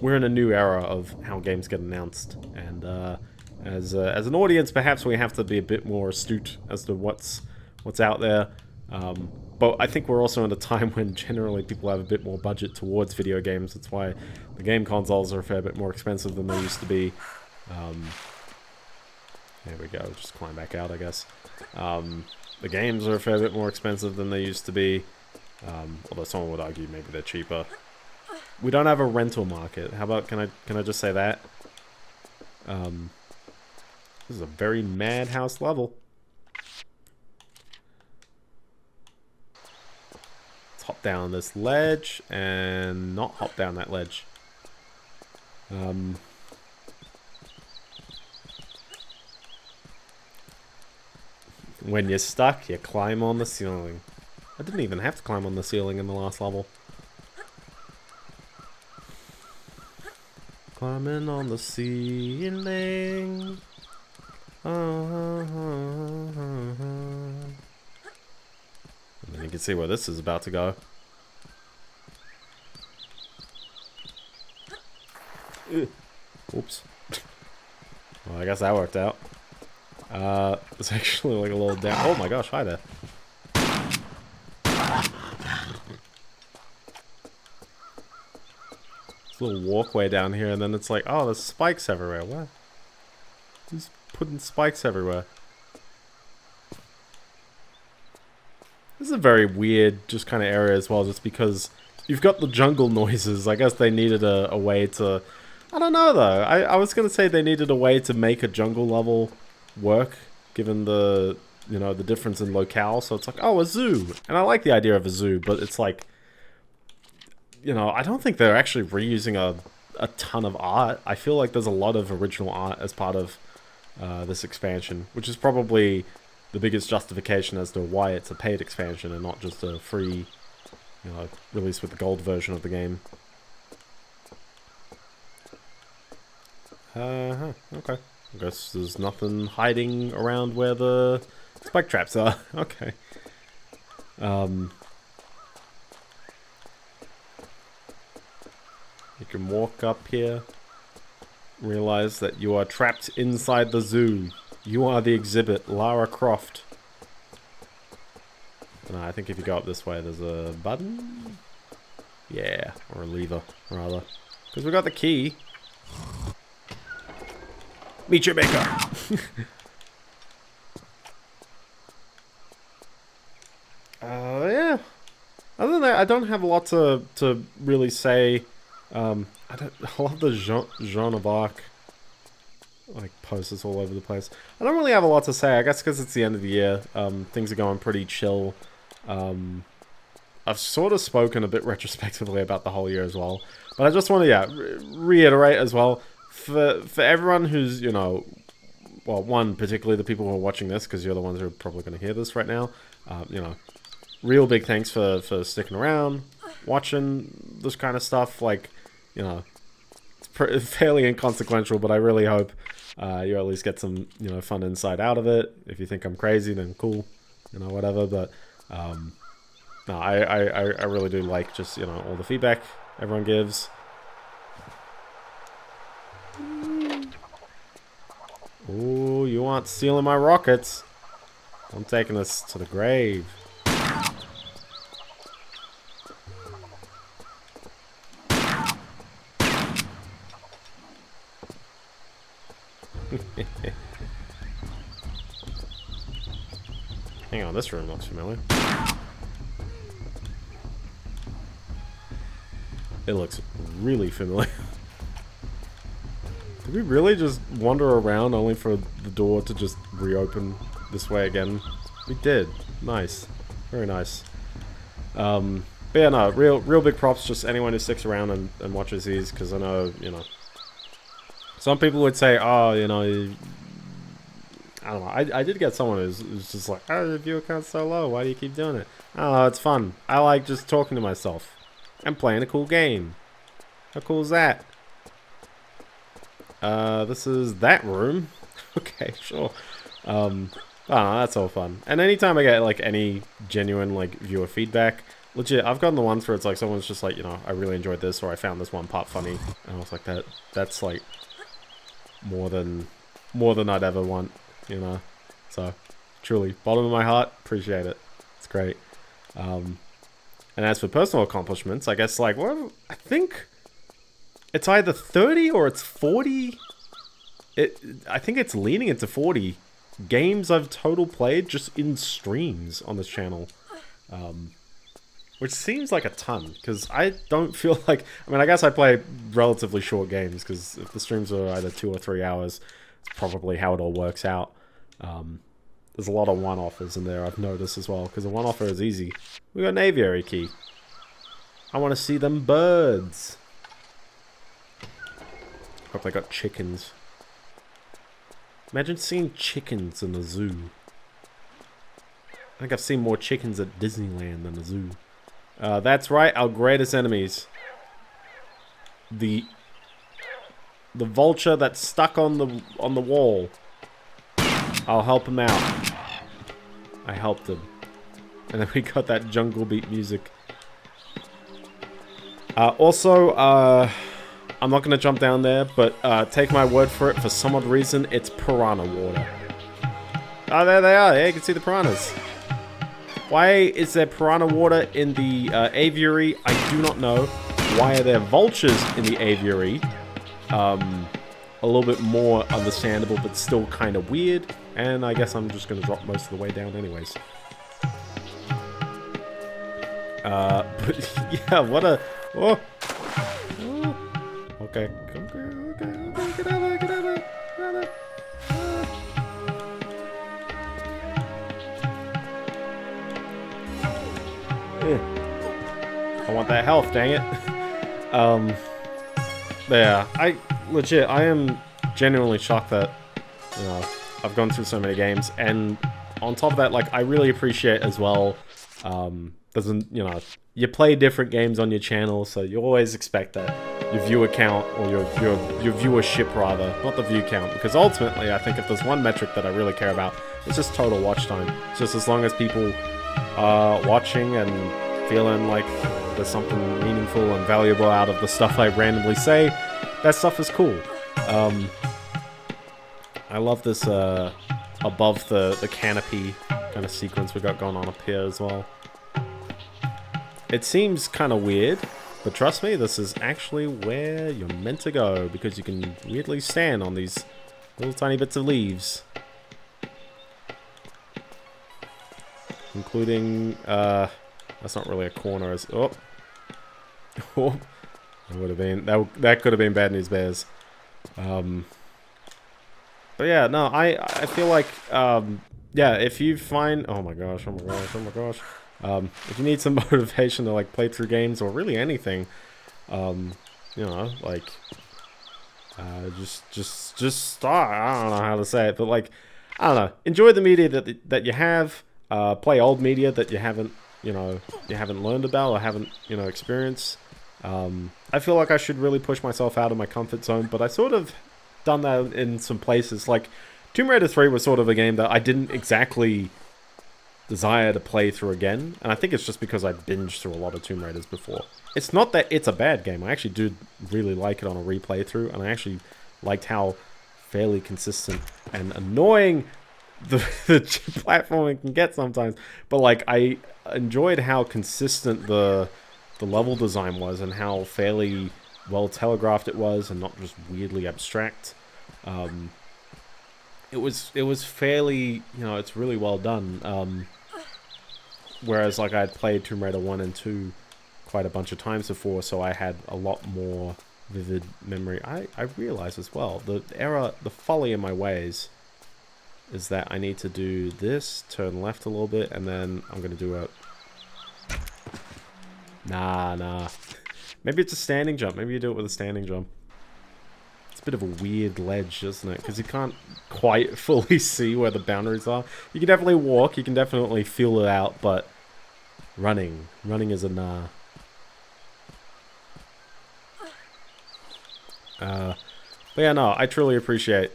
we're in a new era of how games get announced. And uh, as, uh, as an audience, perhaps we have to be a bit more astute as to what's, what's out there. Um, but I think we're also in a time when generally people have a bit more budget towards video games. That's why the game consoles are a fair bit more expensive than they used to be. Um, there we go, just climb back out, I guess. Um, the games are a fair bit more expensive than they used to be. Um, although someone would argue maybe they're cheaper. We don't have a rental market. How about, can I, can I just say that? Um, this is a very madhouse level. hop down this ledge and not hop down that ledge. Um, when you're stuck, you climb on the ceiling. I didn't even have to climb on the ceiling in the last level. Climbing on the ceiling. Uh, uh, uh, and you can see where this is about to go. Oops. Well, I guess that worked out. Uh, it's actually like a little down. Oh my gosh, hi there. This little walkway down here, and then it's like, oh, there's spikes everywhere. What? Who's putting spikes everywhere? This is a very weird, just kind of area as well, just because you've got the jungle noises. I guess they needed a, a way to... I don't know, though. I, I was going to say they needed a way to make a jungle level work, given the, you know, the difference in locale. So it's like, oh, a zoo. And I like the idea of a zoo, but it's like, you know, I don't think they're actually reusing a, a ton of art. I feel like there's a lot of original art as part of uh, this expansion, which is probably the biggest justification as to why it's a paid expansion and not just a free, you know, release with the gold version of the game. Uh huh. Okay. I guess there's nothing hiding around where the spike traps are. okay. Um. You can walk up here. Realize that you are trapped inside the zoo. You are the exhibit, Lara Croft. No, I think if you go up this way, there's a button? Yeah, or a lever, rather. Because we got the key. Meet your maker! uh, yeah. Other than that, I don't have a lot to, to really say. Um, I, don't, I love the Jean, Jean of Arc like posters all over the place. I don't really have a lot to say. I guess because it's the end of the year, um, things are going pretty chill. Um, I've sort of spoken a bit retrospectively about the whole year as well, but I just want to yeah re reiterate as well for for everyone who's you know, well, one particularly the people who are watching this because you're the ones who are probably going to hear this right now. Uh, you know, real big thanks for for sticking around, watching this kind of stuff. Like, you know, it's fairly inconsequential, but I really hope uh, you at least get some, you know, fun insight out of it. If you think I'm crazy, then cool, you know, whatever. But um, no, I, I, I really do like just, you know, all the feedback everyone gives. Ooh, you want stealing my rockets? I'm taking this to the grave. Hang on, this room looks familiar. It looks really familiar. Did we really just wander around only for the door to just reopen this way again? We did. Nice. Very nice. Um, but yeah, no, real, real big props just anyone who sticks around and, and watches these, because I know, you know, some people would say, oh, you know, I don't know. I, I did get someone who's, who's just like, oh, your view count's so low. Why do you keep doing it? Oh, it's fun. I like just talking to myself and playing a cool game. How cool is that? Uh, this is that room. okay, sure. Um, know, that's all fun. And anytime I get, like, any genuine, like, viewer feedback, legit, I've gotten the ones where it's like, someone's just like, you know, I really enjoyed this, or I found this one part funny. And I was like, that, that's, like, more than, more than I'd ever want, you know? So, truly, bottom of my heart, appreciate it. It's great. Um, and as for personal accomplishments, I guess, like, what, I think it's either 30 or it's 40. It, I think it's leaning into 40 games I've total played just in streams on this channel. Um, which seems like a ton, because I don't feel like... I mean, I guess I play relatively short games, because if the streams are either two or three hours, it's probably how it all works out. Um, there's a lot of one-offers in there, I've noticed as well, because a one-offer is easy. We got an aviary key. I want to see them birds. Hope they got chickens. Imagine seeing chickens in a zoo. I think I've seen more chickens at Disneyland than a zoo. Uh, that's right, our greatest enemies. The the vulture that's stuck on the on the wall. I'll help him out. I helped him. And then we got that jungle beat music. Uh, also, uh, I'm not going to jump down there, but uh, take my word for it, for some odd reason, it's piranha water. Oh, there they are. Yeah, you can see the piranhas. Why is there piranha water in the uh, aviary? I do not know. Why are there vultures in the aviary? Um, a little bit more understandable, but still kind of weird. And I guess I'm just going to drop most of the way down anyways. Uh, but yeah, what a... Oh, Okay. Okay, okay, okay. Get out of there, get out of there. Get out of there. I want that health, dang it. um, yeah, I legit, I am genuinely shocked that, you know, I've gone through so many games, and on top of that, like, I really appreciate as well, um, doesn't, you know, you play different games on your channel, so you always expect that your viewer count or your, your your viewership rather, not the view count, because ultimately I think if there's one metric that I really care about, it's just total watch time. It's just as long as people are watching and feeling like there's something meaningful and valuable out of the stuff I randomly say, that stuff is cool. Um, I love this uh, above the, the canopy kind of sequence we got going on up here as well. It seems kind of weird, but trust me, this is actually where you're meant to go because you can weirdly stand on these little tiny bits of leaves. Including, uh, that's not really a corner. Is oh, oh, that would have been that. That could have been bad news bears. Um, but yeah, no, I I feel like um, yeah, if you find oh my gosh, oh my gosh, oh my gosh. Um, if you need some motivation to like play through games or really anything, um, you know, like uh, just just just start. I don't know how to say it, but like I don't know. Enjoy the media that that you have. Uh, play old media that you haven't you know you haven't learned about or haven't you know experienced. Um, I feel like I should really push myself out of my comfort zone, but I sort of done that in some places. Like Tomb Raider 3 was sort of a game that I didn't exactly desire to play through again, and I think it's just because I binged through a lot of Tomb Raiders before. It's not that it's a bad game. I actually do really like it on a replay through, and I actually liked how fairly consistent and annoying the, the platforming can get sometimes. But like I enjoyed how consistent the the level design was and how fairly well telegraphed it was and not just weirdly abstract. Um, it was it was fairly you know it's really well done. Um, whereas like I had played Tomb Raider one and two quite a bunch of times before, so I had a lot more vivid memory. I I realize as well the error, the folly in my ways is that I need to do this, turn left a little bit, and then I'm gonna do a Nah, nah. Maybe it's a standing jump. Maybe you do it with a standing jump. Bit of a weird ledge, isn't it? Because you can't quite fully see where the boundaries are. You can definitely walk. You can definitely feel it out, but running. Running is a nah. Uh, but yeah, no, I truly appreciate,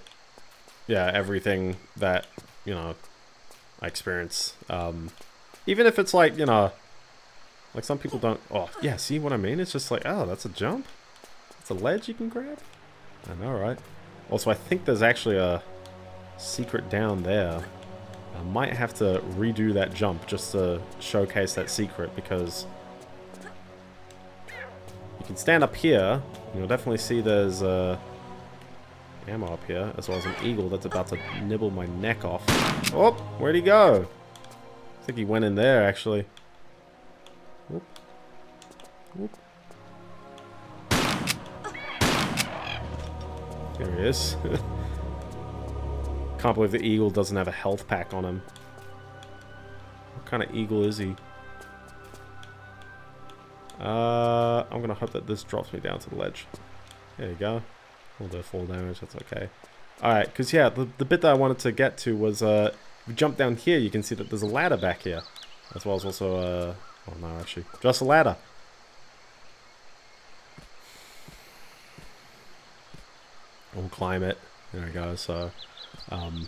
yeah, everything that, you know, I experience. Um, even if it's like, you know, like some people don't... Oh, yeah, see what I mean? It's just like, oh, that's a jump? It's a ledge you can grab? I know, right? Also, I think there's actually a secret down there. I might have to redo that jump just to showcase that secret because you can stand up here. You'll definitely see there's uh, ammo up here as well as an eagle that's about to nibble my neck off. Oh, where'd he go? I think he went in there actually. Whoop. Whoop. There he is. Can't believe the eagle doesn't have a health pack on him. What kind of eagle is he? Uh, I'm gonna hope that this drops me down to the ledge. There you go. All the fall damage, that's okay. Alright, because yeah, the, the bit that I wanted to get to was, uh, if you jump down here, you can see that there's a ladder back here. As well as also, uh, Oh no, actually. Just a ladder. Climb it. There we go. So, um,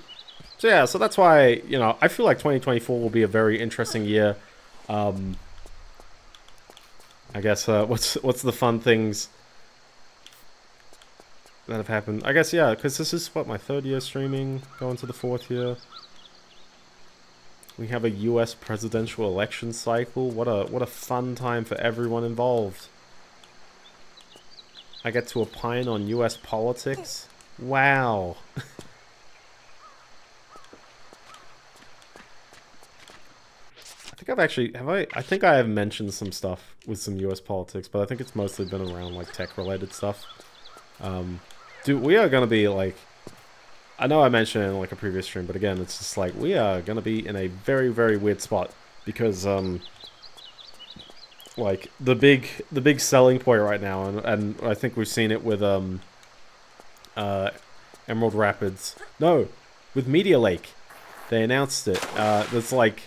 so yeah, so that's why, you know, I feel like 2024 will be a very interesting year. Um, I guess, uh, what's, what's the fun things that have happened? I guess, yeah, because this is, what, my third year streaming, going to the fourth year. We have a US presidential election cycle. What a what a fun time for everyone involved. I get to opine on US politics. Wow. I think I've actually have I I think I have mentioned some stuff with some US politics, but I think it's mostly been around like tech related stuff. Um dude, we are to be like I know I mentioned it in like a previous stream, but again, it's just like we are gonna be in a very, very weird spot because um, like the big, the big selling point right now, and and I think we've seen it with um, uh, Emerald Rapids. No, with Meteor Lake, they announced it. Uh, there's like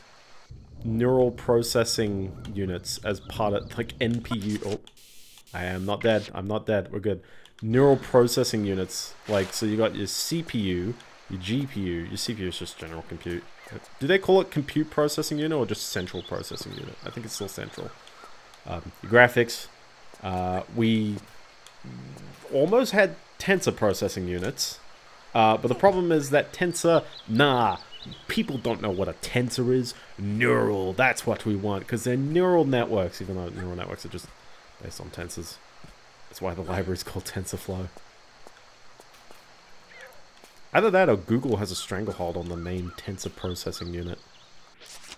neural processing units as part of like NPU. Oh, I am not dead. I'm not dead. We're good neural processing units. Like, so you got your CPU, your GPU, your CPU is just general compute. Do they call it compute processing unit or just central processing unit? I think it's still central. Um, graphics. Uh, we almost had tensor processing units. Uh, but the problem is that tensor, nah, people don't know what a tensor is. Neural, that's what we want, because they're neural networks, even though neural networks are just based on tensors. That's why the library is called TensorFlow. Either that or Google has a stranglehold on the name Tensor Processing Unit.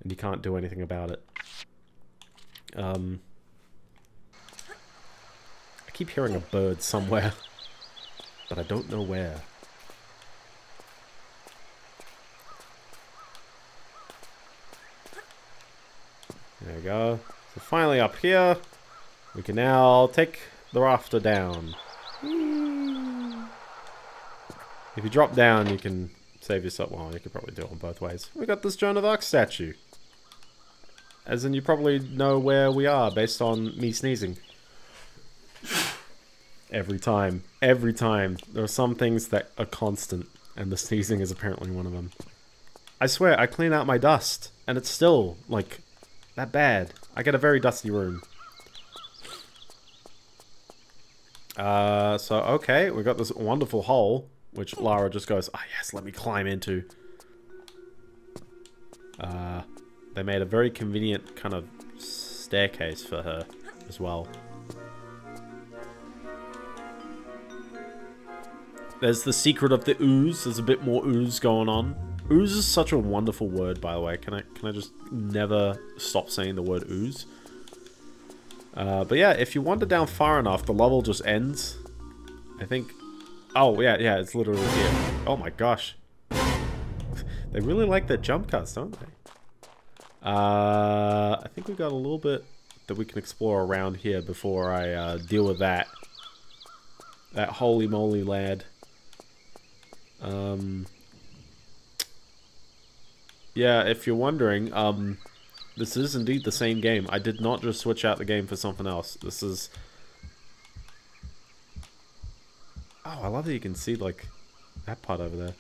And you can't do anything about it. Um, keep hearing a bird somewhere. But I don't know where. There we go. So finally up here, we can now take the rafter down. If you drop down, you can save yourself. Well, you could probably do it on both ways. We got this Joan of Arc statue. As in, you probably know where we are based on me sneezing. Every time. Every time. There are some things that are constant, and the sneezing is apparently one of them. I swear, I clean out my dust, and it's still, like, that bad. I get a very dusty room. Uh, so, okay, we got this wonderful hole, which Lara just goes, ah, oh, yes, let me climb into. Uh, they made a very convenient kind of staircase for her as well. There's the secret of the ooze. There's a bit more ooze going on. Ooze is such a wonderful word, by the way. Can I can I just never stop saying the word ooze? Uh, but yeah, if you wander down far enough, the level just ends. I think... Oh, yeah, yeah, it's literally here. Oh my gosh. they really like their jump cuts, don't they? Uh, I think we've got a little bit that we can explore around here before I uh, deal with that. That holy moly lad. Um, yeah, if you're wondering, um, this is indeed the same game. I did not just switch out the game for something else. This is... Oh, I love that you can see, like, that part over there.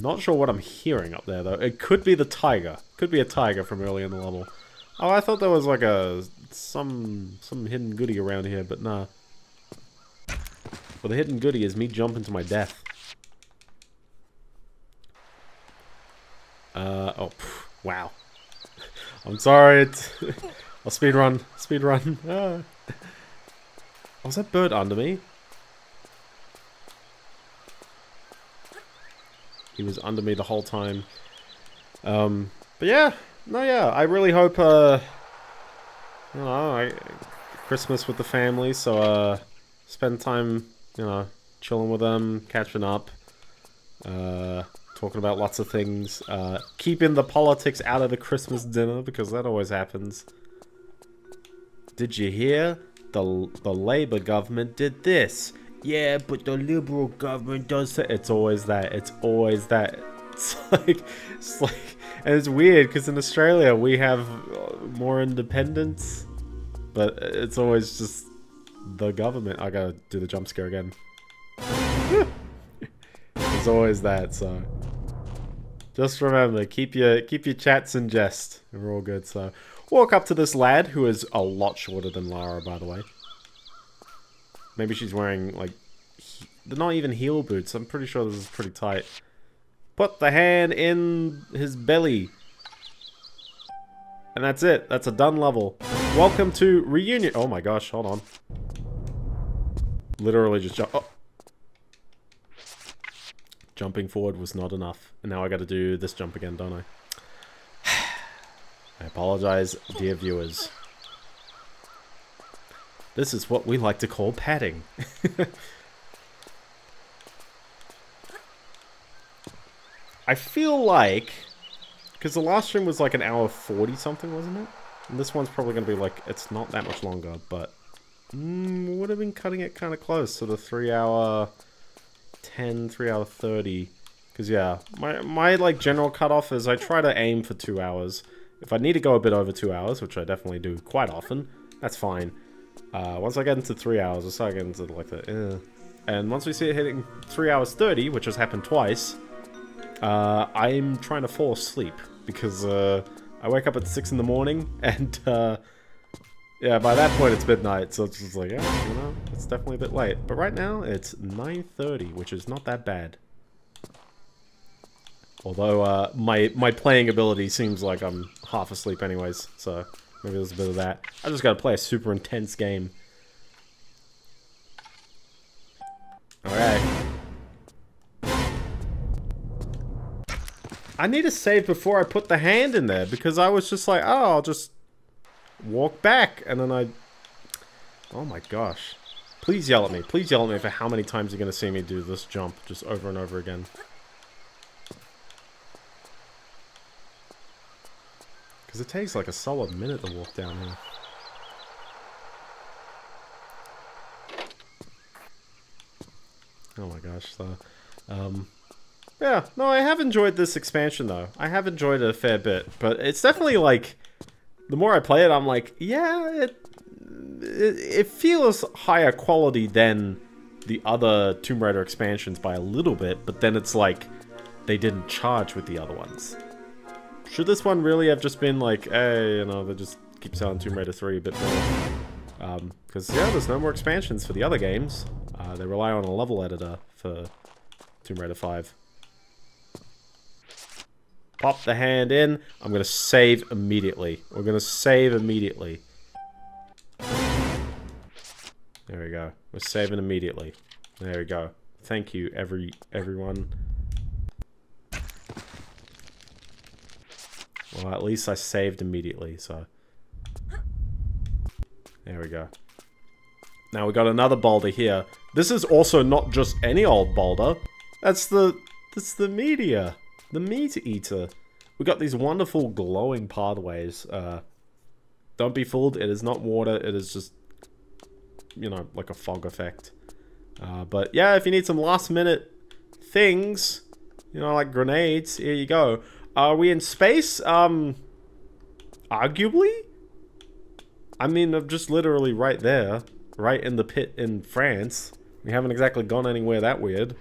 Not sure what I'm hearing up there, though. It could be the tiger. Could be a tiger from early in the level. Oh, I thought there was, like, a... Some... Some hidden goodie around here, but nah. Well, the hidden goodie is me jumping to my death. Uh, oh, phew, wow. I'm sorry, it's... I'll speed run, speed run. Ah. Was that bird under me? He was under me the whole time. Um, but yeah, no, yeah, I really hope, uh, know, I, Christmas with the family, so, uh, spend time you know, chilling with them, catching up, uh, talking about lots of things, uh, keeping the politics out of the Christmas dinner because that always happens. Did you hear? The, the Labour government did this. Yeah, but the Liberal government does it. It's always that. It's always that. It's like, it's like, and it's weird because in Australia we have uh, more independence, but it's always just the government. I gotta do the jump scare again. There's always that, so just remember, keep your keep your chats in jest. We're all good. So walk up to this lad who is a lot shorter than Lara, by the way. Maybe she's wearing like they're not even heel boots. I'm pretty sure this is pretty tight. Put the hand in his belly. And that's it. That's a done level. Welcome to Reunion. Oh my gosh, hold on. Literally just jump. Oh. Jumping forward was not enough. And now I gotta do this jump again, don't I? I apologize, dear viewers. This is what we like to call padding. I feel like... Because the last stream was like an hour 40 something, wasn't it? And this one's probably going to be like... It's not that much longer, but... Mm, would have been cutting it kind of close to the 3 hour 10, 3 hour 30. Because yeah, my, my like general cutoff is I try to aim for 2 hours. If I need to go a bit over 2 hours, which I definitely do quite often, that's fine. Uh, once I get into 3 hours, I start getting into like the eh. And once we see it hitting 3 hours 30, which has happened twice, uh, I'm trying to fall asleep. Because uh, I wake up at 6 in the morning and uh, yeah, by that point it's midnight, so it's just like, yeah, you know, it's definitely a bit late. But right now it's 9.30, which is not that bad. Although uh, my my playing ability seems like I'm half asleep anyways, so maybe there's a bit of that. I just gotta play a super intense game. Alright. I need to save before I put the hand in there, because I was just like, oh, I'll just walk back. And then I... Oh my gosh. Please yell at me. Please yell at me for how many times you're going to see me do this jump just over and over again. Because it takes like a solid minute to walk down here. Oh my gosh, so... Um, yeah, no, I have enjoyed this expansion though. I have enjoyed it a fair bit, but it's definitely like the more I play it, I'm like, yeah, it, it, it feels higher quality than the other Tomb Raider expansions by a little bit, but then it's like they didn't charge with the other ones. Should this one really have just been like, hey, you know, they just keep selling Tomb Raider 3 a bit more? Because, um, yeah, there's no more expansions for the other games. Uh, they rely on a level editor for Tomb Raider 5. Pop the hand in. I'm going to save immediately. We're going to save immediately. There we go. We're saving immediately. There we go. Thank you, every everyone. Well, at least I saved immediately, so... There we go. Now we got another boulder here. This is also not just any old boulder. That's the... That's the meteor. The meat eater. We got these wonderful glowing pathways. Uh, don't be fooled, it is not water, it is just, you know, like a fog effect. Uh, but yeah, if you need some last minute things, you know, like grenades, here you go. Are we in space? Um, arguably? I mean, I'm just literally right there, right in the pit in France. We haven't exactly gone anywhere that weird.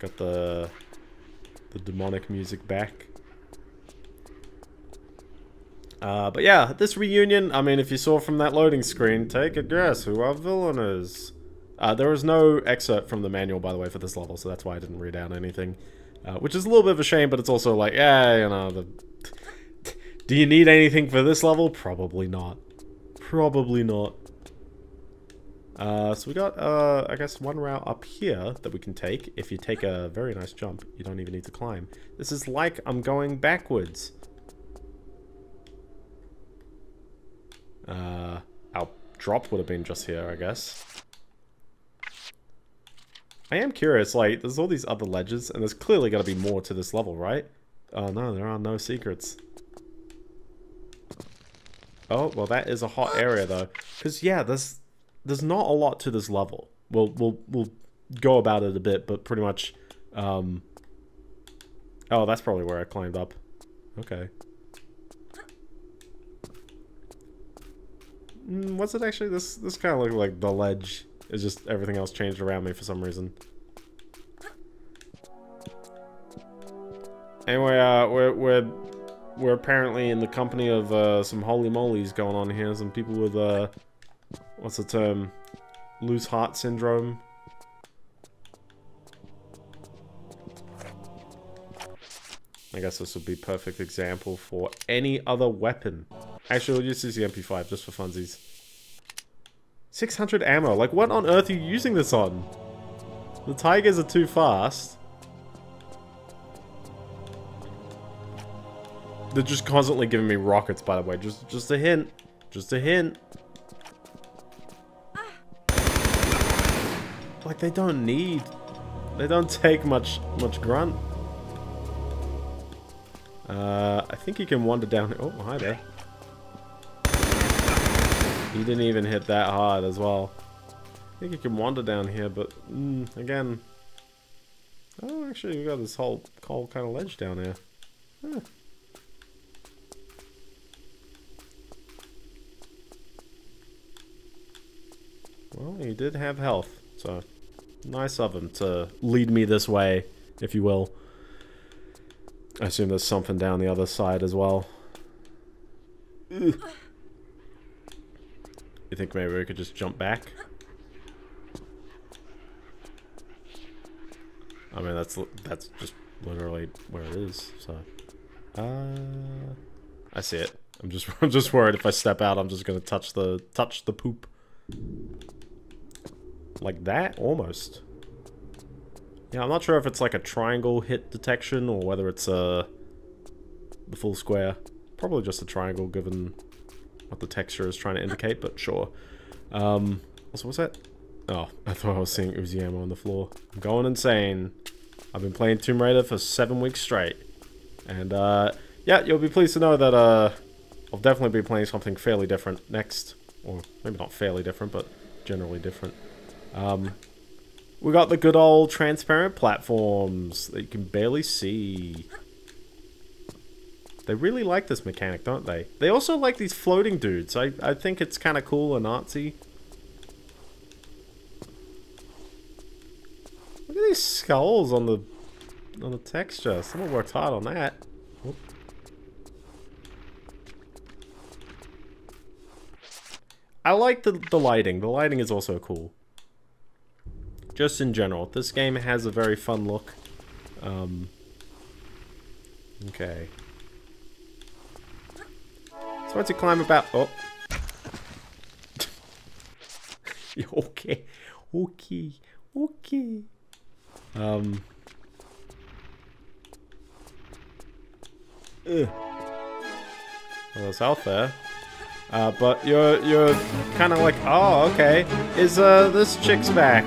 Got the the demonic music back. Uh, but yeah, this reunion, I mean, if you saw from that loading screen, take a guess who our villain is. Uh, there was no excerpt from the manual, by the way, for this level, so that's why I didn't read out anything. Uh, which is a little bit of a shame, but it's also like, yeah, you know, the... Do you need anything for this level? Probably not. Probably not. Uh, so we got, uh, I guess, one route up here that we can take. If you take a very nice jump, you don't even need to climb. This is like I'm going backwards. Uh, our drop would have been just here, I guess. I am curious, like, there's all these other ledges, and there's clearly got to be more to this level, right? Oh no, there are no secrets. Oh, well that is a hot area though. Because yeah, there's there's not a lot to this level. We'll we'll we'll go about it a bit, but pretty much. Um, oh, that's probably where I climbed up. Okay. Mm, was it actually this? This kind of looked like the ledge. It's just everything else changed around me for some reason. Anyway, uh, we're we're we're apparently in the company of uh, some holy molies going on here. Some people with uh what's the term? Loose heart syndrome. I guess this would be perfect example for any other weapon. Actually, we'll just use the MP5 just for funsies. 600 ammo. Like, what on earth are you using this on? The Tigers are too fast. They're just constantly giving me rockets, by the way. Just, just a hint. Just a hint. Like, they don't need... They don't take much, much grunt. Uh, I think he can wander down... Here. Oh, hi there. He didn't even hit that hard as well. I think he can wander down here, but mm, again... Oh, actually, we got this whole, whole kind of ledge down here. Huh. Well, he did have health, so nice of him to lead me this way, if you will. I assume there's something down the other side as well. Ugh. You think maybe we could just jump back? I mean, that's that's just literally where it is. So, uh, I see it. I'm just I'm just worried if I step out, I'm just gonna touch the touch the poop. Like that? Almost. Yeah, I'm not sure if it's like a triangle hit detection or whether it's uh, the full square. Probably just a triangle given what the texture is trying to indicate, but sure. Um, also, what's that? Oh, I thought I was seeing Uzi ammo on the floor. I'm going insane. I've been playing Tomb Raider for seven weeks straight. And, uh, yeah, you'll be pleased to know that, uh, I'll definitely be playing something fairly different next. Or maybe not fairly different, but generally different. Um, we got the good old transparent platforms that you can barely see. They really like this mechanic, don't they? They also like these floating dudes. I, I think it's kind of cool and artsy. Look at these skulls on the on the texture. Someone worked hard on that. I like the, the lighting. The lighting is also cool. Just in general. This game has a very fun look. Um, okay. So once you climb about... Oh. okay. Okay. Okay. Um... Ugh. Well, it's out there. Uh, but you're you're kind of like, oh, okay. Is uh this chick's back?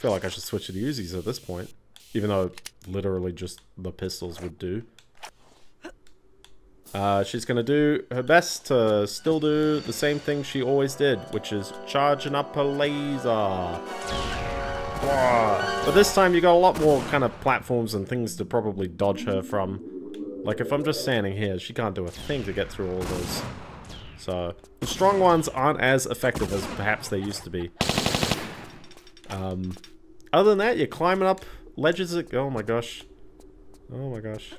Feel like I should switch to the Uzis at this point, even though literally just the pistols would do. Uh, she's gonna do her best to still do the same thing she always did, which is charging up a laser. But this time you got a lot more kind of platforms and things to probably dodge her from. Like if I'm just standing here, she can't do a thing to get through all those. So, the strong ones aren't as effective as perhaps they used to be. Um, other than that, you're climbing up ledges. Oh my gosh. Oh my gosh.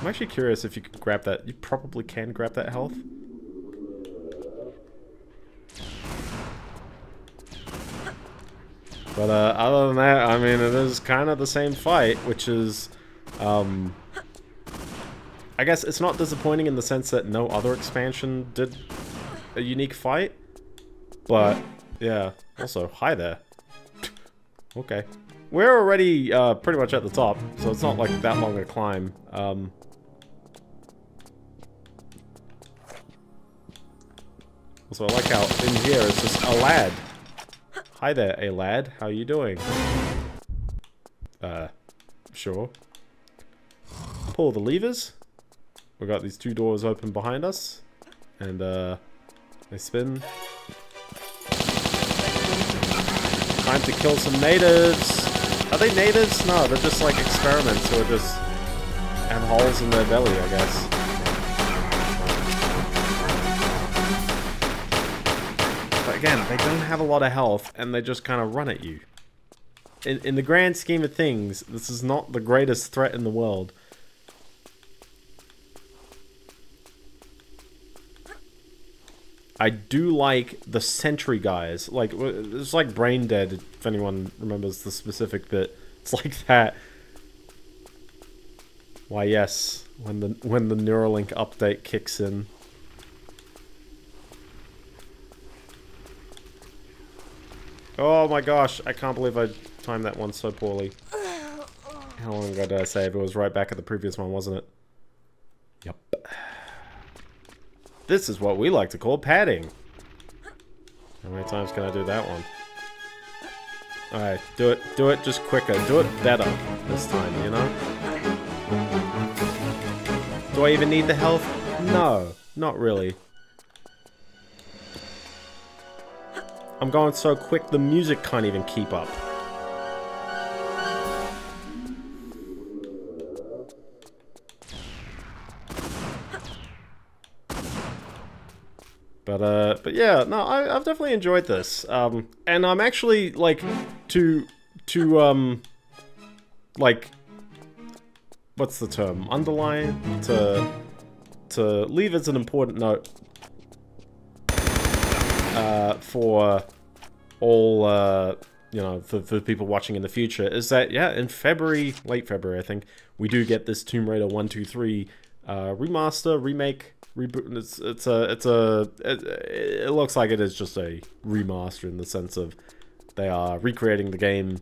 I'm actually curious if you can grab that. You probably can grab that health. But uh, other than that, I mean, it is kind of the same fight, which is, um, I guess it's not disappointing in the sense that no other expansion did a unique fight. But, yeah, also, hi there. okay. We're already uh, pretty much at the top, so it's not like that long a climb. Um, also, I like how in here it's just a lad. Hi there, a lad. How you doing? Uh, sure. Pull the levers. We got these two doors open behind us. And, uh, they spin. Time to kill some natives. Are they natives? No, they're just like experiments who are just have holes in their belly, I guess. But again, they don't have a lot of health, and they just kind of run at you. In, in the grand scheme of things, this is not the greatest threat in the world. I do like the sentry guys. Like, it's like Brain Dead, if anyone remembers the specific bit. It's like that. Why, yes. When the, when the Neuralink update kicks in. Oh my gosh, I can't believe I timed that one so poorly. How long ago did I save? It was right back at the previous one, wasn't it? Yep. This is what we like to call padding. How many times can I do that one? Alright, do it, do it just quicker. Do it better this time, you know? Do I even need the health? No, not really. I'm going so quick the music can't even keep up. But uh, but yeah, no, I, have definitely enjoyed this. Um, and I'm actually like to to um, like what's the term? Underline to to leave as an important note uh, for all, uh, you know, for, for people watching in the future is that, yeah, in February, late February, I think, we do get this Tomb Raider 1, 2, 3 uh, remaster, remake, reboot. It's, it's a, it's a, it, it looks like it is just a remaster in the sense of they are recreating the game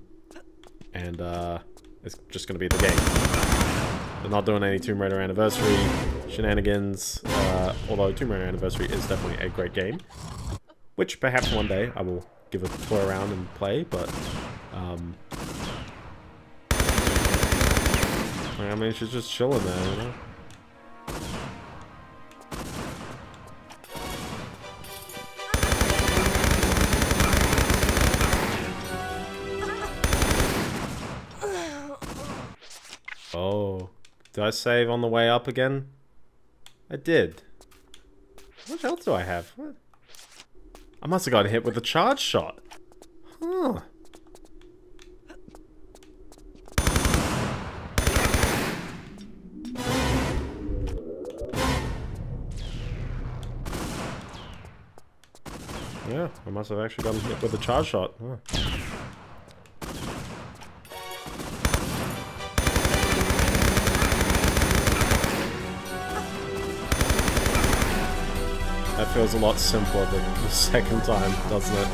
and uh, it's just going to be the game. They're not doing any Tomb Raider Anniversary shenanigans, uh, although Tomb Raider Anniversary is definitely a great game. Which perhaps one day I will give a tour around and play, but um, I mean she's just chilling there, you know. Did I save on the way up again? I did. What else do I have? What? I must have got hit with a charge shot. Huh. Yeah, I must have actually gotten hit with a charge shot. Huh. Feels a lot simpler than the second time, doesn't it?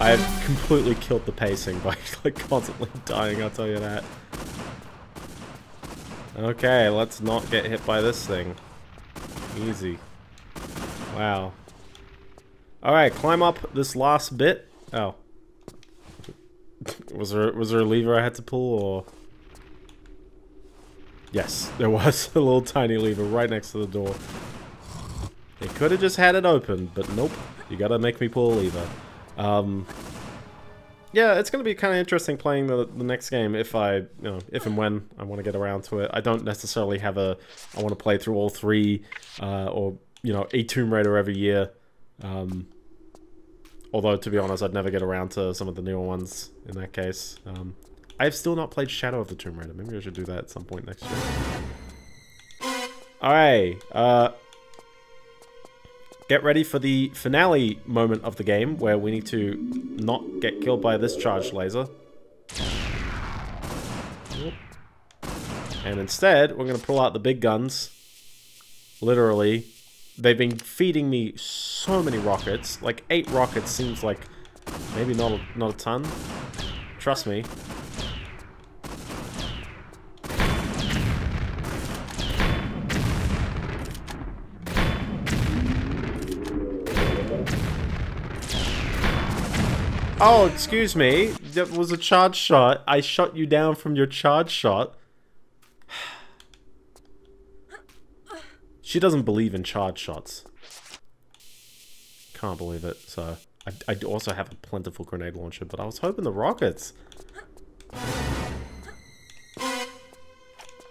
I have completely killed the pacing by like constantly dying, I'll tell you that. Okay, let's not get hit by this thing. Easy. Wow. Alright, climb up this last bit. Oh. Was there was there a lever I had to pull or Yes, there was a little tiny lever right next to the door. They could have just had it open, but nope. You gotta make me pull a lever. Um, yeah, it's gonna be kind of interesting playing the, the next game if I, you know, if and when I want to get around to it. I don't necessarily have a, I want to play through all three, uh, or you know, a Tomb Raider every year. Um, although, to be honest, I'd never get around to some of the newer ones in that case. Um, I've still not played Shadow of the Tomb Raider. Maybe I should do that at some point next year. Alright, uh... Get ready for the finale moment of the game, where we need to not get killed by this charged laser. And instead, we're going to pull out the big guns. Literally, They've been feeding me so many rockets. Like, eight rockets seems like maybe not a, not a ton. Trust me. Oh, excuse me. That was a charge shot. I shot you down from your charge shot. She doesn't believe in charge shots. Can't believe it. So, I, I also have a plentiful grenade launcher, but I was hoping the rockets.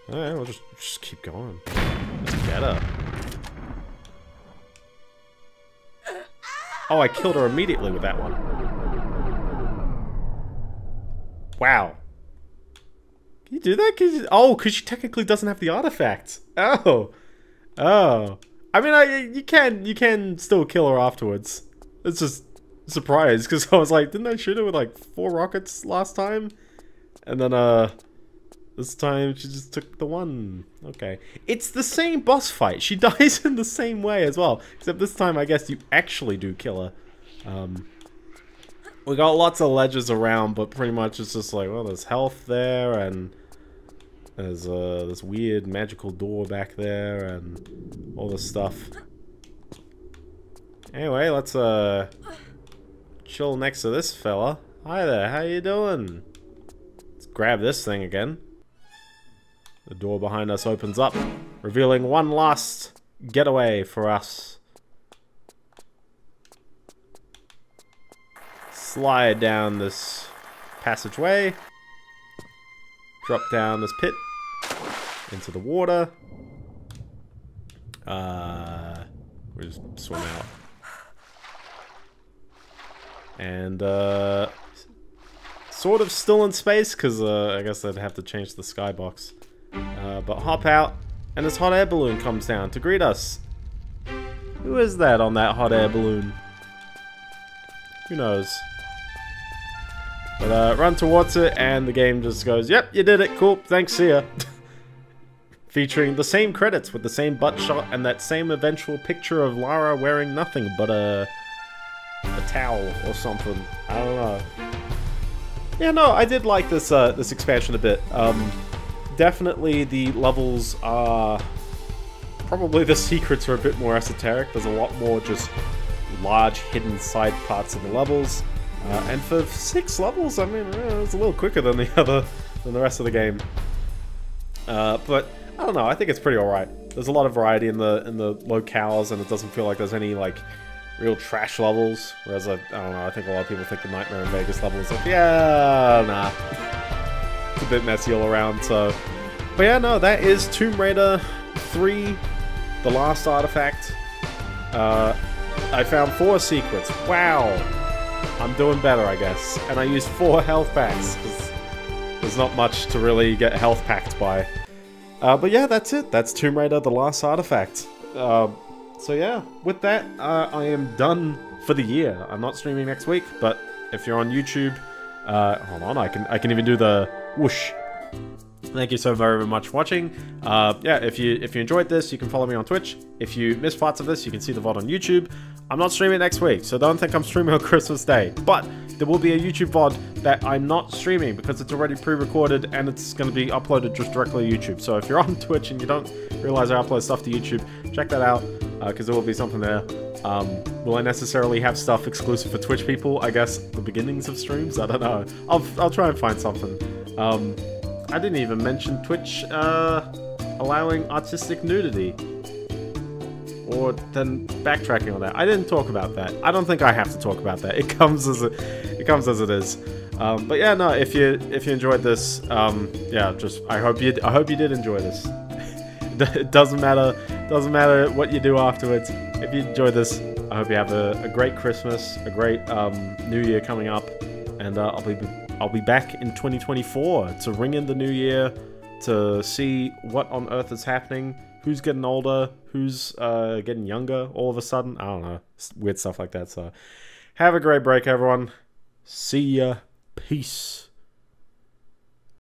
Alright, we'll just, just keep going. Just get her. Oh, I killed her immediately with that one. Wow. Can you do that? Cause, oh, because she technically doesn't have the artifact. Oh. Oh. I mean, I you can you can still kill her afterwards. It's just surprised because I was like, didn't I shoot her with like four rockets last time? And then uh, this time she just took the one. Okay, it's the same boss fight. She dies in the same way as well, except this time I guess you actually do kill her. Um, we got lots of ledges around, but pretty much it's just like, well, there's health there and there's uh, this weird magical door back there and all this stuff. Anyway, let's uh chill next to this fella. Hi there, how you doing? Let's grab this thing again. The door behind us opens up, revealing one last getaway for us. Slide down this passageway. Drop down this pit into the water. Uh, we just swim out. And, uh, sort of still in space, because uh, I guess I'd have to change the skybox. Uh, but hop out, and this hot air balloon comes down to greet us. Who is that on that hot air balloon? Who knows? But uh, run towards it, and the game just goes, Yep, you did it, cool, thanks, see ya. featuring the same credits with the same butt shot and that same eventual picture of Lara wearing nothing but a a towel or something. I don't know. Yeah, no, I did like this uh, this expansion a bit. Um, definitely the levels are probably the secrets are a bit more esoteric. There's a lot more just large hidden side parts of the levels. Uh, and for six levels, I mean, it's a little quicker than the other than the rest of the game. Uh, but I don't know. I think it's pretty alright. There's a lot of variety in the in the locales, and it doesn't feel like there's any like real trash levels. Whereas I, I don't know. I think a lot of people think the Nightmare in Vegas level is like, yeah, nah. it's a bit messy all around. So, but yeah, no, that is Tomb Raider 3, the lost artifact. Uh, I found four secrets. Wow, I'm doing better, I guess. And I used four health packs because there's not much to really get health packed by. Uh, but yeah, that's it. That's Tomb Raider, the lost artifact. Uh, so yeah, with that, uh, I am done for the year. I'm not streaming next week, but if you're on YouTube, uh, hold on, I can I can even do the whoosh. Thank you so very, much for watching. Uh, yeah, if you if you enjoyed this, you can follow me on Twitch. If you missed parts of this, you can see the VOD on YouTube. I'm not streaming next week, so don't think I'm streaming on Christmas Day. But there will be a YouTube VOD that I'm not streaming because it's already pre-recorded and it's going to be uploaded just directly to YouTube. So if you're on Twitch and you don't realize I upload stuff to YouTube, check that out because uh, there will be something there. Um, will I necessarily have stuff exclusive for Twitch people? I guess the beginnings of streams? I don't know. I'll, I'll try and find something. Um, I didn't even mention Twitch uh, allowing artistic nudity. Or then backtracking on that. I didn't talk about that. I don't think I have to talk about that. It comes as it, it comes as it is. Um, but yeah, no. If you if you enjoyed this, um, yeah, just I hope you I hope you did enjoy this. it doesn't matter doesn't matter what you do afterwards. If you enjoyed this, I hope you have a, a great Christmas, a great um, New Year coming up, and uh, I'll be I'll be back in 2024 to ring in the new year to see what on earth is happening, who's getting older, who's uh, getting younger all of a sudden. I don't know, weird stuff like that. So, have a great break, everyone. See ya. Peace.